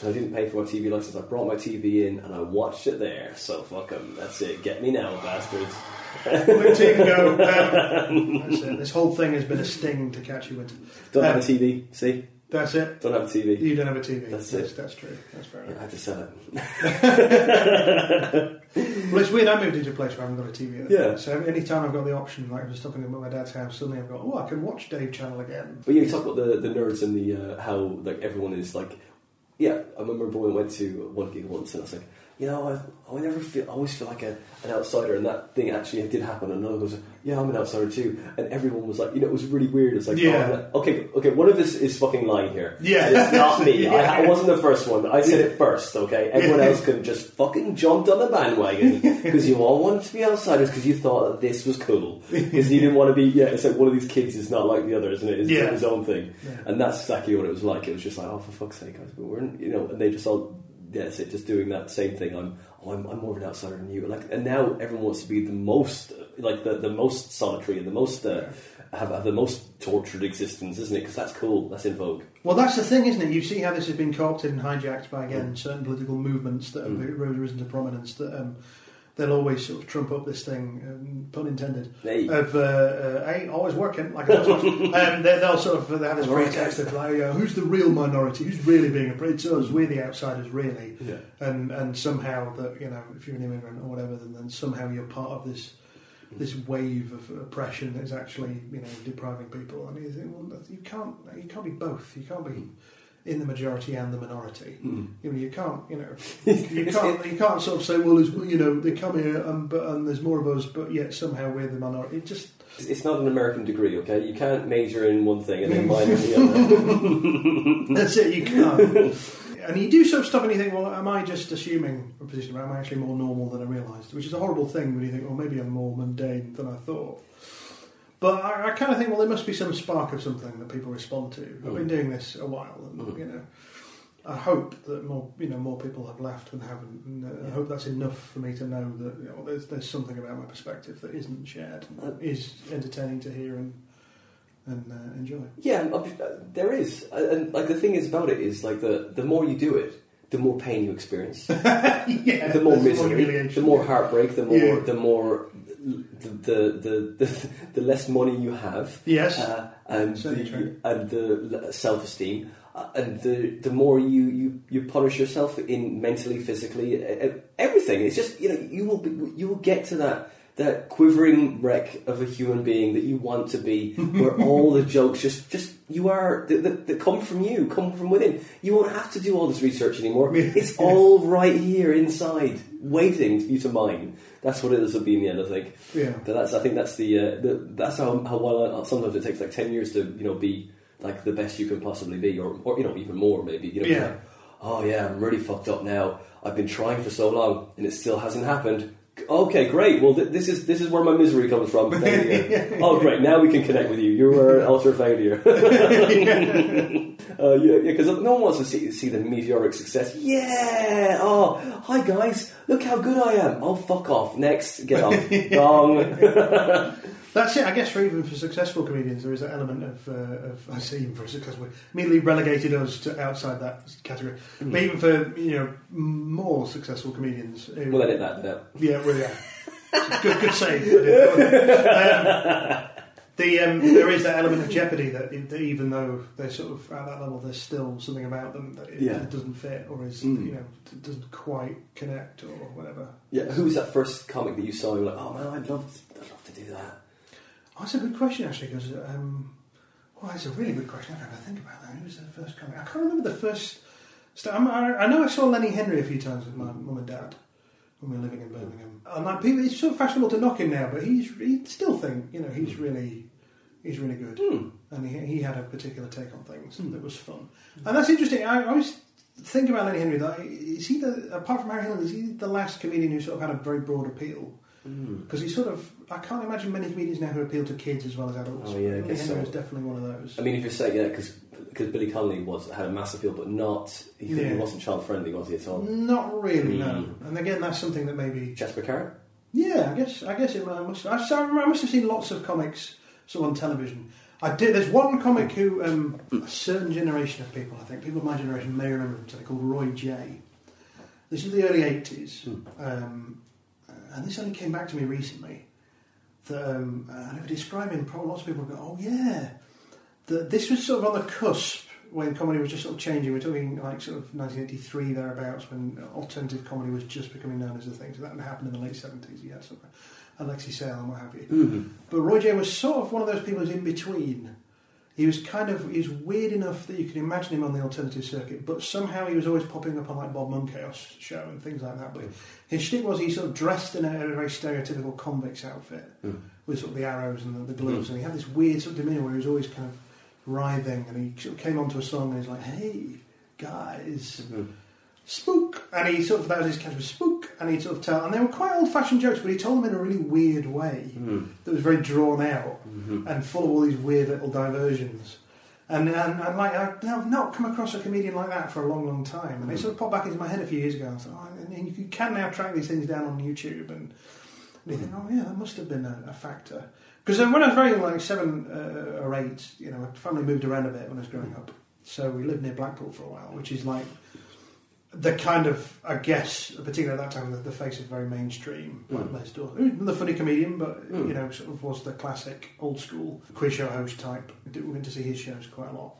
I didn't pay for my TV license. I brought my TV in and I watched it there. So fuck 'em. That's it. Get me now, bastards. The team go. Um, that's it. This whole thing has been a sting to catch you with. Don't have a Um, TV. See, That's it. don't have a TV. You don't have a TV. That's that's, it. that's true. That's fair enough. I had to sell it. Well, it's weird. I moved into a place where I haven't got a TV. Yeah. So any time I've got the option, like I was stopping at my dad's house, suddenly I've got, oh, I can watch Dave Channel again. But yeah, you talk about the, the nerds and the uh, how like everyone is like. Yeah, I remember when I went to one gig once and I was like, you know, I, I never feel, I always feel like a, an outsider, and that thing actually did happen. And another goes, yeah, I'm an outsider too, and everyone was like, you know, it was really weird. It's like, oh, Yeah. oh, I'm okay, okay, one of us is fucking lying here. Yeah. it's not me. I, I wasn't the first one. I said it first. Okay, everyone else could have just fucking jumped on the bandwagon because you all wanted to be outsiders because you thought that this was cool because you didn't want to be. Yeah, it's like one of these kids is not like the others, and it is Yeah. his own thing. Yeah. And that's exactly what it was like. It was just like, oh, for fuck's sake, guys, but we're, in, you know, and they just all, yeah, that's it, just doing that same thing. I'm, oh, I'm, I'm more of an outsider than you. Like, and now everyone wants to be the most, like the, the most solitary and the most, uh, have, have the most tortured existence, isn't it? Because that's cool. That's in vogue. Well, that's the thing, isn't it? You see how this has been co-opted and hijacked by again certain political movements that have Mm. risen to prominence. That um, they'll always sort of trump up this thing, um, pun intended, Hey. of uh, uh, hey, always working like a um, they, they'll sort of they have this pretext of like, uh, who's the real minority? Who's really being oppressed? It's us. We're the outsiders, really. Yeah. And and somehow that you know, if you're an immigrant or whatever, then, then somehow you're part of this this wave of oppression that's actually you know depriving people. And you think, well, you can't you can't be both. You can't be in the majority and the minority. Mm. You know, you can't, you know, you can't, you can't sort of say, well, there's, you know, they come here and, but, and there's more of us, but yet somehow we're the minority. It just, It's- It's not an American degree, okay? You can't major in one thing and then minor in the other. that's it, you can't. and you do sort of stop and you think, well, am I just assuming a position where I'm actually more normal than I realised? Which is a horrible thing when you think, well, maybe I'm more mundane than I thought. But I, I kind of think, well, there must be some spark of something that people respond to. I've been Mm. doing this a while, and Mm. you know, I hope that more, you know, more people have left than haven't. And, uh, I hope that's enough for me to know that you know, there's there's something about my perspective that isn't shared, Uh, is entertaining to hear and and uh, enjoy. Yeah, uh, there is. Uh, And like the thing is about it is like the the more you do it, the more pain you experience. yeah, the more misery, the more heartbreak, the more Yeah. the more the the, the the less money you have, Yes. uh, and Certainly the true. and the self esteem, uh, and the the more you, you you punish yourself in mentally, physically, everything. It's just you know you will be, you will get to that. That quivering wreck of a human being that you want to be, where all the jokes just, just you are that, that come from you, come from within. You won't have to do all this research anymore. It's all right here inside, waiting for you to mine. That's what it is will be in the end, I think. yeah. But that's I think that's the, uh, the that's how how well uh, sometimes it takes like ten years to you know be like the best you can possibly be, or or you know even more maybe. You know, Yeah. like, oh yeah, I'm really fucked up now. I've been trying for so long and it still hasn't happened. Okay, great. Well, th- this is this is where my misery comes from. Go. oh, great. Now we can connect with you. You were an utter failure. uh, yeah, because no one wants to see, see the meteoric success. Yeah. Oh, hi guys. Look how good I am. Oh, fuck off. Next, get off. Wrong. That's it. I guess for even for successful comedians, there is an element of, uh, of I say even for successful, immediately relegated us to outside that category. Mm. But even for you know more successful comedians, who- we'll edit that now. yeah, well, yeah, good, good save. Um, the um, there is that element of jeopardy that, that even though they're sort of at that level, there's still something about them that it, Yeah. that doesn't fit or is Mm. you know doesn't quite connect or whatever. Yeah. Who was that first comic that you saw? You were like, oh man, I'd love, I'd love to do that. Oh, that's a good question, actually, because um, well, that's a really good question. I don't know think about that. Who was the first comic? I can't remember the first. I, I know I saw Lenny Henry a few times with my mum and dad when we were living in Birmingham. And like people, it's so fashionable to knock him now, but he's he still think you know he's really he's really good, Hmm. and he, he had a particular take on things Hmm. that was fun. And that's interesting. I, I always think about Lenny Henry. That is he the apart from Harry Hill, is he the last comedian who sort of had a very broad appeal? Mm. Because he sort of, I can't imagine many comedians now who appeal to kids as well as adults. Oh, yeah, Henry so. was definitely one of those. I mean, if you say yeah, because Billy Connolly was had a massive appeal, but not he, he wasn't child friendly, was he at all? Not really, no. Mm. And again, that's something that maybe, Jasper Carrott. yeah, I guess, I guess it I must. I, I must have seen lots of comics so on television. I did. There's one comic who um, a certain generation of people, I think, people of my generation may remember him. Something called Roy J. This is the early '80s, Hmm. um, and this only came back to me recently. That um, and if I describe him, probably lots of people go, "Oh yeah." That this was sort of on the cusp when comedy was just sort of changing. We're talking like sort of 1983 thereabouts when alternative comedy was just becoming known as a thing. So that happened in the late 70s. Yeah, sort of Alexei Sayle and what have you. Mm-hmm. But Roy J was sort of one of those people who's in between. He was kind of he was weird enough that you could imagine him on the alternative circuit, but somehow he was always popping up on like Bob Monkhouse show and things like that. But his shtick was he sort of dressed in a, a very stereotypical convict's outfit Mm. with sort of the arrows and the, the gloves, and he had this weird sort of demeanour where he was always kind of writhing, and he sort of came onto a song and he's like, "Hey guys, Mm-hmm. spook," and he sort of that was his catch was spook, and he sort of tell, and they were quite old-fashioned jokes, but he told them in a really weird way Mm-hmm. that was very drawn out Mm-hmm. and full of all these weird little diversions. And, and, and like I, I've not come across a comedian like that for a long, long time. And it sort of popped back into my head a few years ago. I oh, and you can now track these things down on YouTube, and, and you think, oh yeah, that must have been a, a factor. Because when I was very young, like seven uh, or eight, you know, my family moved around a bit when I was growing up. So we lived near Blackpool for a while, which is like the kind of, I guess, particularly at that time, the, the face of very mainstream, like Mm. Les Dawson. Who's Another funny comedian, but, Mm. you know, sort of was the classic old school quiz show host type. We went to see his shows quite a lot.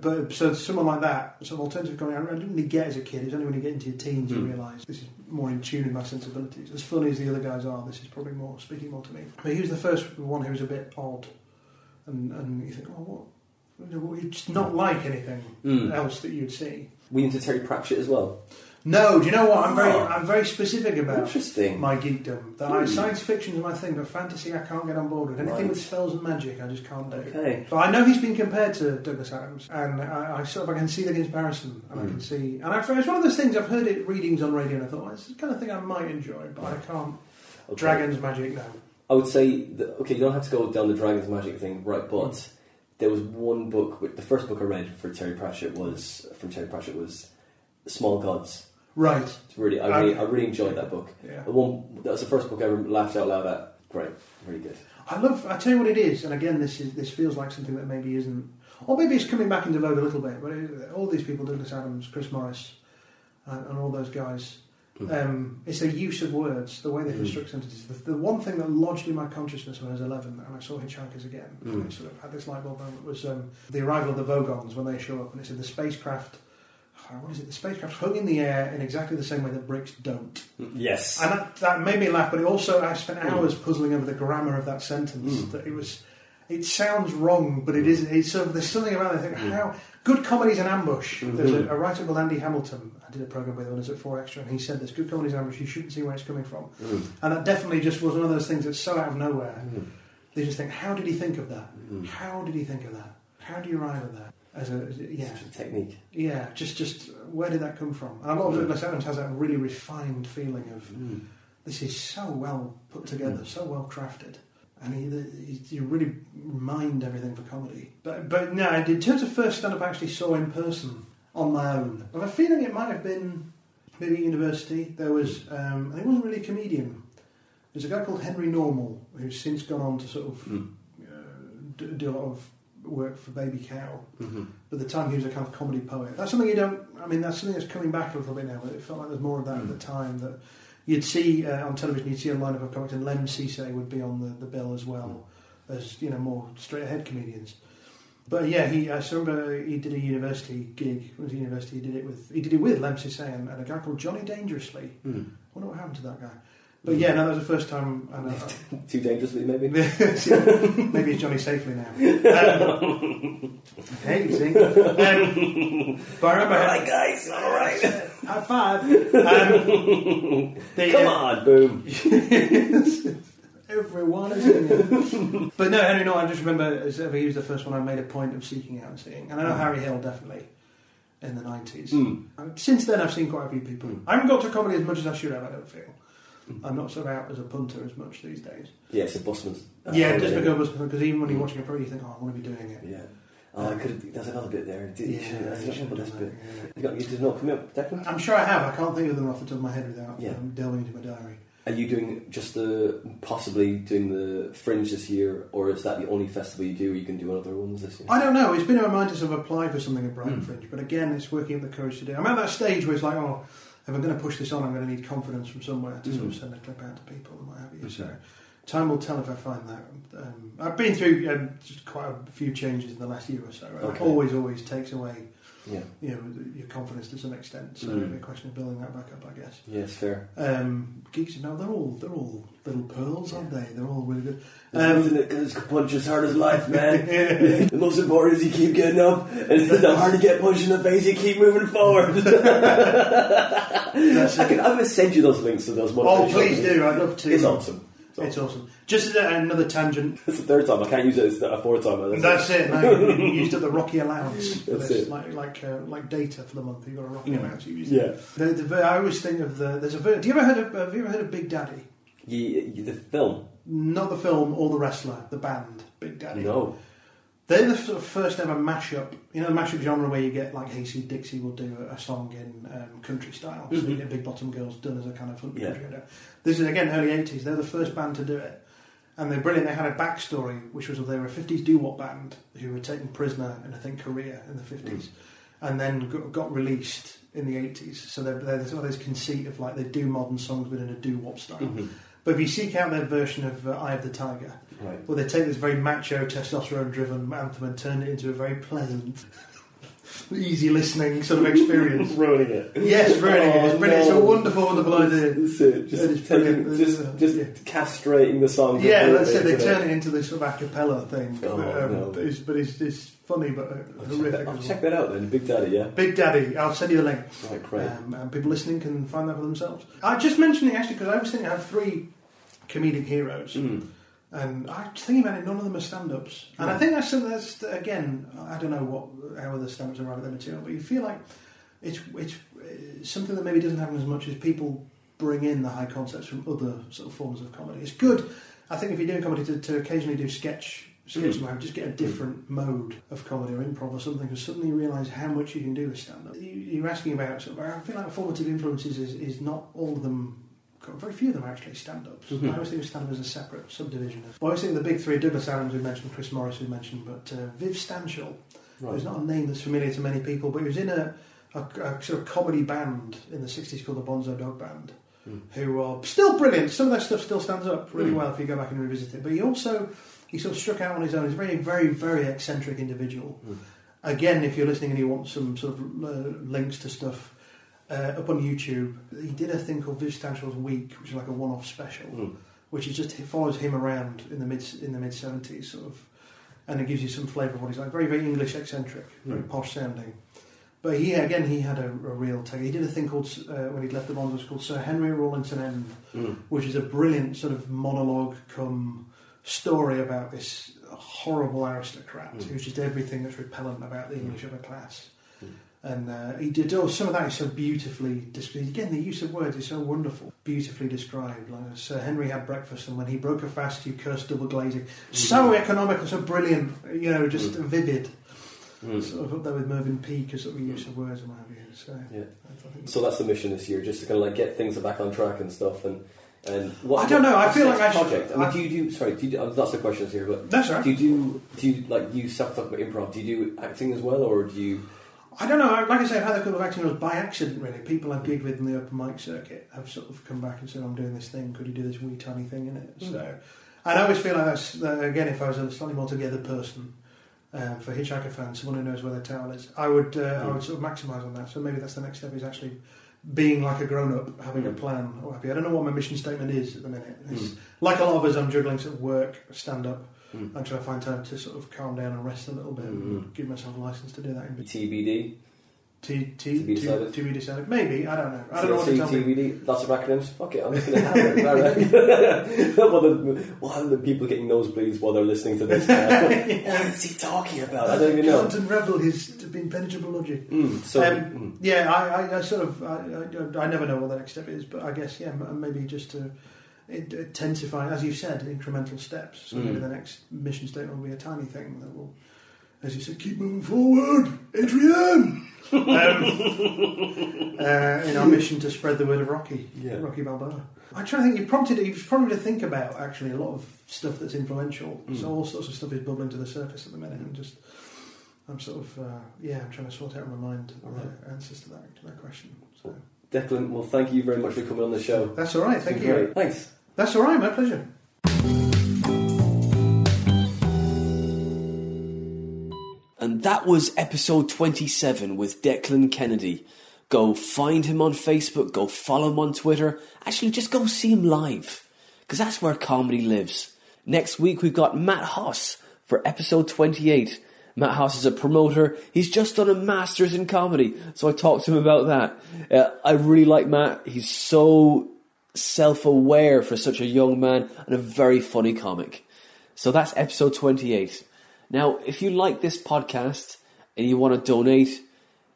But so someone like that, of alternative comedy, I didn't really get as a kid. It's only when you get into your teens you Mm. realise this is more in tune with my sensibilities. As funny as the other guys are, this is probably more speaking more to me. But he was the first one who was a bit odd, and and you think, oh, what? It's not like anything Mm. else that you'd see. We into Terry Pratchett as well. No, do you know what? I'm very, Oh. I'm very specific about Interesting. my geekdom. That I, Hmm. science fiction is my thing, but fantasy I can't get on board with. Anything Right. with spells and magic, I just can't do. Okay. But I know he's been compared to Douglas Adams, and I, I sort of I can see the comparison, and I can Mm. see, and I've, it's one of those things I've heard it readings on radio, and I thought well, it's the kind of thing I might enjoy, but I can't. Okay. Dragons, magic, no. I would say, that, okay, you don't have to go down the Dragons Magic thing, right? But there was one book. which- The first book I read for Terry Pratchett was from Terry Pratchett was Small Gods. Right. It's really, I really, I really enjoyed that book. Yeah. The one that was the first book I ever laughed out loud at. Great, really good. I love. I tell you what it is, and again, this is this feels like something that maybe isn't, or maybe it's coming back into vogue a little bit. But it, all these people, Douglas Adams, Chris Morris, and, and all those guys, Mm. um, it's their use of words, the way they Mm. construct sentences. The, the one thing that lodged in my consciousness when I was eleven, and I saw Hitchhikers again, Mm. and I sort of had this light bulb moment, was um, the arrival of the Vogons when they show up, and it said the spacecraft. What is it? The spacecraft hung in the air in exactly the same way that bricks don't. Yes. And that, that made me laugh, but it also, I spent Mm. hours puzzling over the grammar of that sentence. Mm. That it was, it sounds wrong, but it is, it's sort of, there's something about it. I think, Mm. how, good comedy's an ambush. Mhm. There's a, a writer called Andy Hamilton, I did a programme with him when I was at 4 Extra, and he said this, good comedy's an ambush, you shouldn't see where it's coming from. Mm. And that definitely just was one of those things that's so out of nowhere. Mm. They just think, how did he think of that? Mm. How did he think of that? How do you arrive at that? As a, yeah. A technique. Yeah, just, just, where did that come from? And a lot of Mm. Douglas Adams has that really refined feeling of, Mm. this is so well put together, Mm. so well crafted, and he, he, you really mind everything for comedy. But but no, in terms of first stand up, I actually saw in person on my own. I have a feeling it might have been maybe university. There was um, and he wasn't really a comedian. There's a guy called Henry Normal who's since gone on to sort of Mm. uh, do, do a lot of work for Baby Cow. Mhm. But at the time, he was a kind of comedy poet. That's something you don't. I mean, that's something that's coming back a little bit now. But it felt like there's more of that at the time. That you'd see uh, on television, you'd see a lineup of comics, and Lemn Sissay would be on the, the bill as well as you know more straight ahead comedians. But yeah, he. I remember he did a university gig. It was a university. He did it with. He did it with Lemn Sissay and, and a guy called Johnny Dangerously. Mm. I wonder what happened to that guy. But yeah, no, that was the first time. And, uh, Too dangerously, maybe. Maybe it's Johnny Safely now. Um, hey, you see. Um, but I remember. All right, guys. All right. High five. Um, the, Come uh, on, boom. Everyone is in it. but no, Henry Normal, I just remember as ever, he was the first one I made a point of seeking out and seeing. And I know Mm. Harry Hill definitely in the 90s. Mm. Since then, I've seen quite a few people. Mm. I haven't got to comedy as much as I should have, I don't feel. I'm not sort of out as a punter as much these days. Yeah, it's a busman's. yeah, just because, because even when you're watching a pro, you think, oh, I want to be doing it. Yeah. Oh, I could have. There's another bit there. Did, Yeah, you should have this bit. yeah. You, got, you did not come up, Declan? I'm sure I have. I can't think of them off the top of my head without Yeah. um, delving into my diary. Are you doing just the possibly doing the Fringe this year, or is that the only festival you do? Or you can do other ones this year? I don't know. It's been in my mind to sort of apply for something at Brighton Mm. Fringe, but again, it's working up the courage to do. I'm at that stage where it's like, oh, if I'm going to push this on, I'm going to need confidence from somewhere to sort of Mm. send a clip out to people and what have you. So time will tell if I find that. Um, I've been through um, just quite a few changes in the last year or so. and Okay. It always, always takes away, Yeah. you know, your confidence to some extent. So Mm. be a question of building that back up, I guess. Yes, fair. Um, geeks, no, they're all they're all little pearls, aren't they? They're all really good. Um, can punch as hard as life, man. the most important is you keep getting up, and the harder you get punched in the face, you keep moving forward. I can, I'm going to send you those links to those. Oh, please do. I'd love to. It's awesome. It's It's awesome. awesome. Just another tangent. It's the third time. I can't use it as a fourth time. That's, That's it. No, you used up the Rocky allowance. That's it. Like like uh, like data for the month. You've got a Rocky Mm. allowance. You used. Yeah. The, the, I always think of the. There's a. Do you ever heard of? Have you ever heard of Big Daddy? You, you, the film. Not the film or the wrestler. The band Big Daddy. No. They're the sort of first ever mashup. You know, the mashup genre where you get like Hasty Dixie will do a, song in um, country style. So you Mhm. get Big Bottom Girls done as a kind of country Yeah. This is again early '80s. They're the first band to do it, and they're brilliant. They had a backstory, which was they were a '50s doo wop band who were taken prisoner in I think Korea in the '50s, and then got, released in the 80s. So they're, they're sort of this conceit of like they do modern songs but in a doo wop style. Mhm. But if you seek out their version of uh, Eye of the Tiger, Right. well, they take this very macho, testosterone driven anthem and turn it into a very pleasant, easy listening sort of experience. Ruining it. yes, really. Oh, it's brilliant. It's a wonderful, wonderful idea. That's it. Just, taking, just, Uh, just yeah. castrating the song. Yeah, completely, let's they turn it? it into this sort of a cappella thing. Oh, that, um, no. that is- but it's, it's funny, but uh, I'll check, horrific. that, I'll check that out then. Big Daddy, yeah. Big Daddy, I'll send you the link. Right, great. Um, and people listening can find that for themselves. I just mentioned it actually because I was thinking I have three comedic heroes, Mm. And I thinking about it. None of them are stand-ups, and I think that's something that's again. I don't know what how other stand-ups are writing their material, but you feel like it's it's something that maybe doesn't happen as much as people bring in the high concepts from other sort of forms of comedy. It's good. I think if you're doing comedy to, to occasionally do sketch. Sketch Mm. just get a different mode of comedy or improv or something, because suddenly you realise how much you can do with stand-up. You, you're asking about sort of. I feel like formative influences is, is not all of them. Very few of them are actually stand-ups. Mhm. I always think of stand-up as a separate subdivision. Of, well, I always think of the big three: Douglas Adams, we mentioned, Chris Morris, we mentioned, but uh, Viv Stanshall. Right. It's not a name that's familiar to many people, but he was in a, a, a sort of comedy band in the 60s called the Bonzo Dog Band, Mm. who are still brilliant. Some of their stuff still stands up really Mm. well if you go back and revisit it. But he also, he sort of struck out on his own. He's a very, very, very eccentric individual. Mm. Again, if you're listening and you want some sort of uh, links to stuff, uh, up on YouTube, he did a thing called Viv Stanshall's Week, which is like a one-off special Mm. which is just it follows him around in the mid in the mid seventies, sort of, and it gives you some flavour of what he's like. Very very English eccentric, very Mm. posh sounding. But he again he had a, a real take. He did a thing called uh, when he left the Bonds, it was called Sir Henry Rawlinson End, Mm. which is a brilliant sort of monologue come story about this horrible aristocrat Mm. who's just everything that's repellent about the English upper class. Mm. And uh, he did oh, some of that is so beautifully described. Again, the use of words is so wonderful, beautifully described. Like Sir Henry had breakfast, and when he broke a fast, you cursed double glazing. So economical, so brilliant, you know, just Mm. vivid. Mm. Sort of up there with Mervyn Peake as sort of use of words and what have you. So, Yeah. So that's the mission this year, just to kind of like get things back on track and stuff. And and what I don't know, I feel like I project. I mean, I- do you do? Sorry, do you do, uh, lots of questions here, but that's right. do you do? Do you like you start talking about improv? Do you do acting as well, or do you? I don't know. Like I say, I've had a couple of acting roles by accident, really. People I've gigged with in the open mic circuit have sort of come back and said, I'm doing this thing, could you do this wee tiny thing in it? Mm. So, and I always feel like that's, that, again, if I was a slightly more together person, um, for Hitchhiker fans, someone who knows where their towel is, I would, uh, I Mm. would sort of maximise on that. So maybe that's the next step is actually being like a grown up, having a Mm. plan. Or happy. I don't know what my mission statement is at the minute. It's, Mm. Like a lot of us, I'm juggling sort of work, stand up, Mm. and trying to find time to sort of calm down and rest a little bit and Mm. give myself a license to do that. TBD. T, T, To be decided? To be decided. Maybe. I don't know. I don't know what to tell. TBD. Lots of acronyms. Fuck it, I'm just gonna have it. Right, right. while, the, the people getting nosebleeds while they're listening to this. What is he talking about? I don't even know. And Rebel, his impenetrable logic. Mm, so. Um, mm. Yeah, I, I, I sort of, I, I, I never know what the next step is, but I guess, yeah, maybe just to it- intensify, as you said, incremental steps. So maybe Mm. the next mission statement will be a tiny thing that will, as you said, keep moving forward, Adrian! um, uh, in our mission to spread the word of Rocky, Yeah. Rocky Balboa. I'm trying to think. You prompted. You've prompted to think about actually a lot of stuff that's influential. Mm. So all sorts of stuff is bubbling to the surface at the minute, and just I'm sort of uh, yeah. I'm trying to sort out in my mind All the answers to that to that question. So Declan, well, thank you very much for coming on the show. that's all right. Thank you. great. Thanks. That's all right. My pleasure. And that was episode 27 with Declan Kennedy. Go find him on Facebook, go follow him on Twitter. Actually, just go see him live, because that's where comedy lives. Next week, we've got Matt Haas for episode 28. Matt Haas is a promoter. He's just done a master's in comedy, so I talked to him about that. Uh, I really like Matt. He's so self aware for such a young man and a very funny comic. So that's episode 28. Now, if you like this podcast and you want to donate,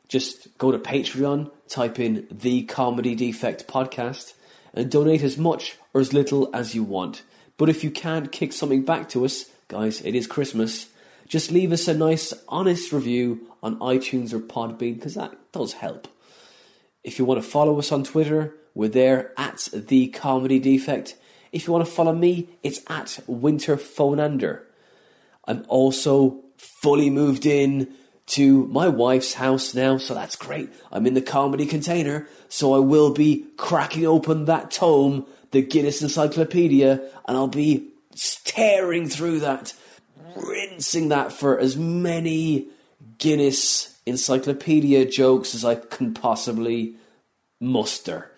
just go to Patreon, type in the Comedy Defect Podcast, and donate as much or as little as you want. But if you can't kick something back to us, guys, it is Christmas, just leave us a nice, honest review on iTunes or Podbean, because that does help. If you want to follow us on Twitter, we're there at the Comedy Defect. If you want to follow me, it's at Winter Phonander. I'm also fully moved in to my wife's house now, so that's great. I'm in the comedy container, so I will be cracking open that tome, the Guinness Encyclopedia, and I'll be tearing through that, rinsing that for as many Guinness Encyclopedia jokes as I can possibly muster.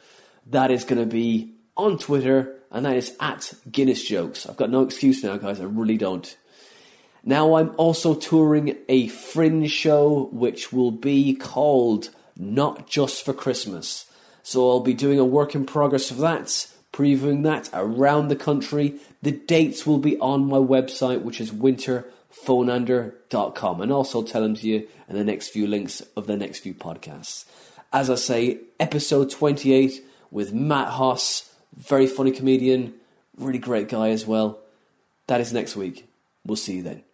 That is going to be on Twitter, and that is at Guinness Jokes. I've got no excuse now, guys. I really don't. Now I'm also touring a fringe show which will be called Not Just for Christmas. So I'll be doing a work in progress of that, previewing that around the country. The dates will be on my website, which is winterphonander.com, and also tell them to you in the next few links of the next few podcasts. As I say, episode 28 with Matt Hoss, very funny comedian, really great guy as well. That is next week. We'll see you then.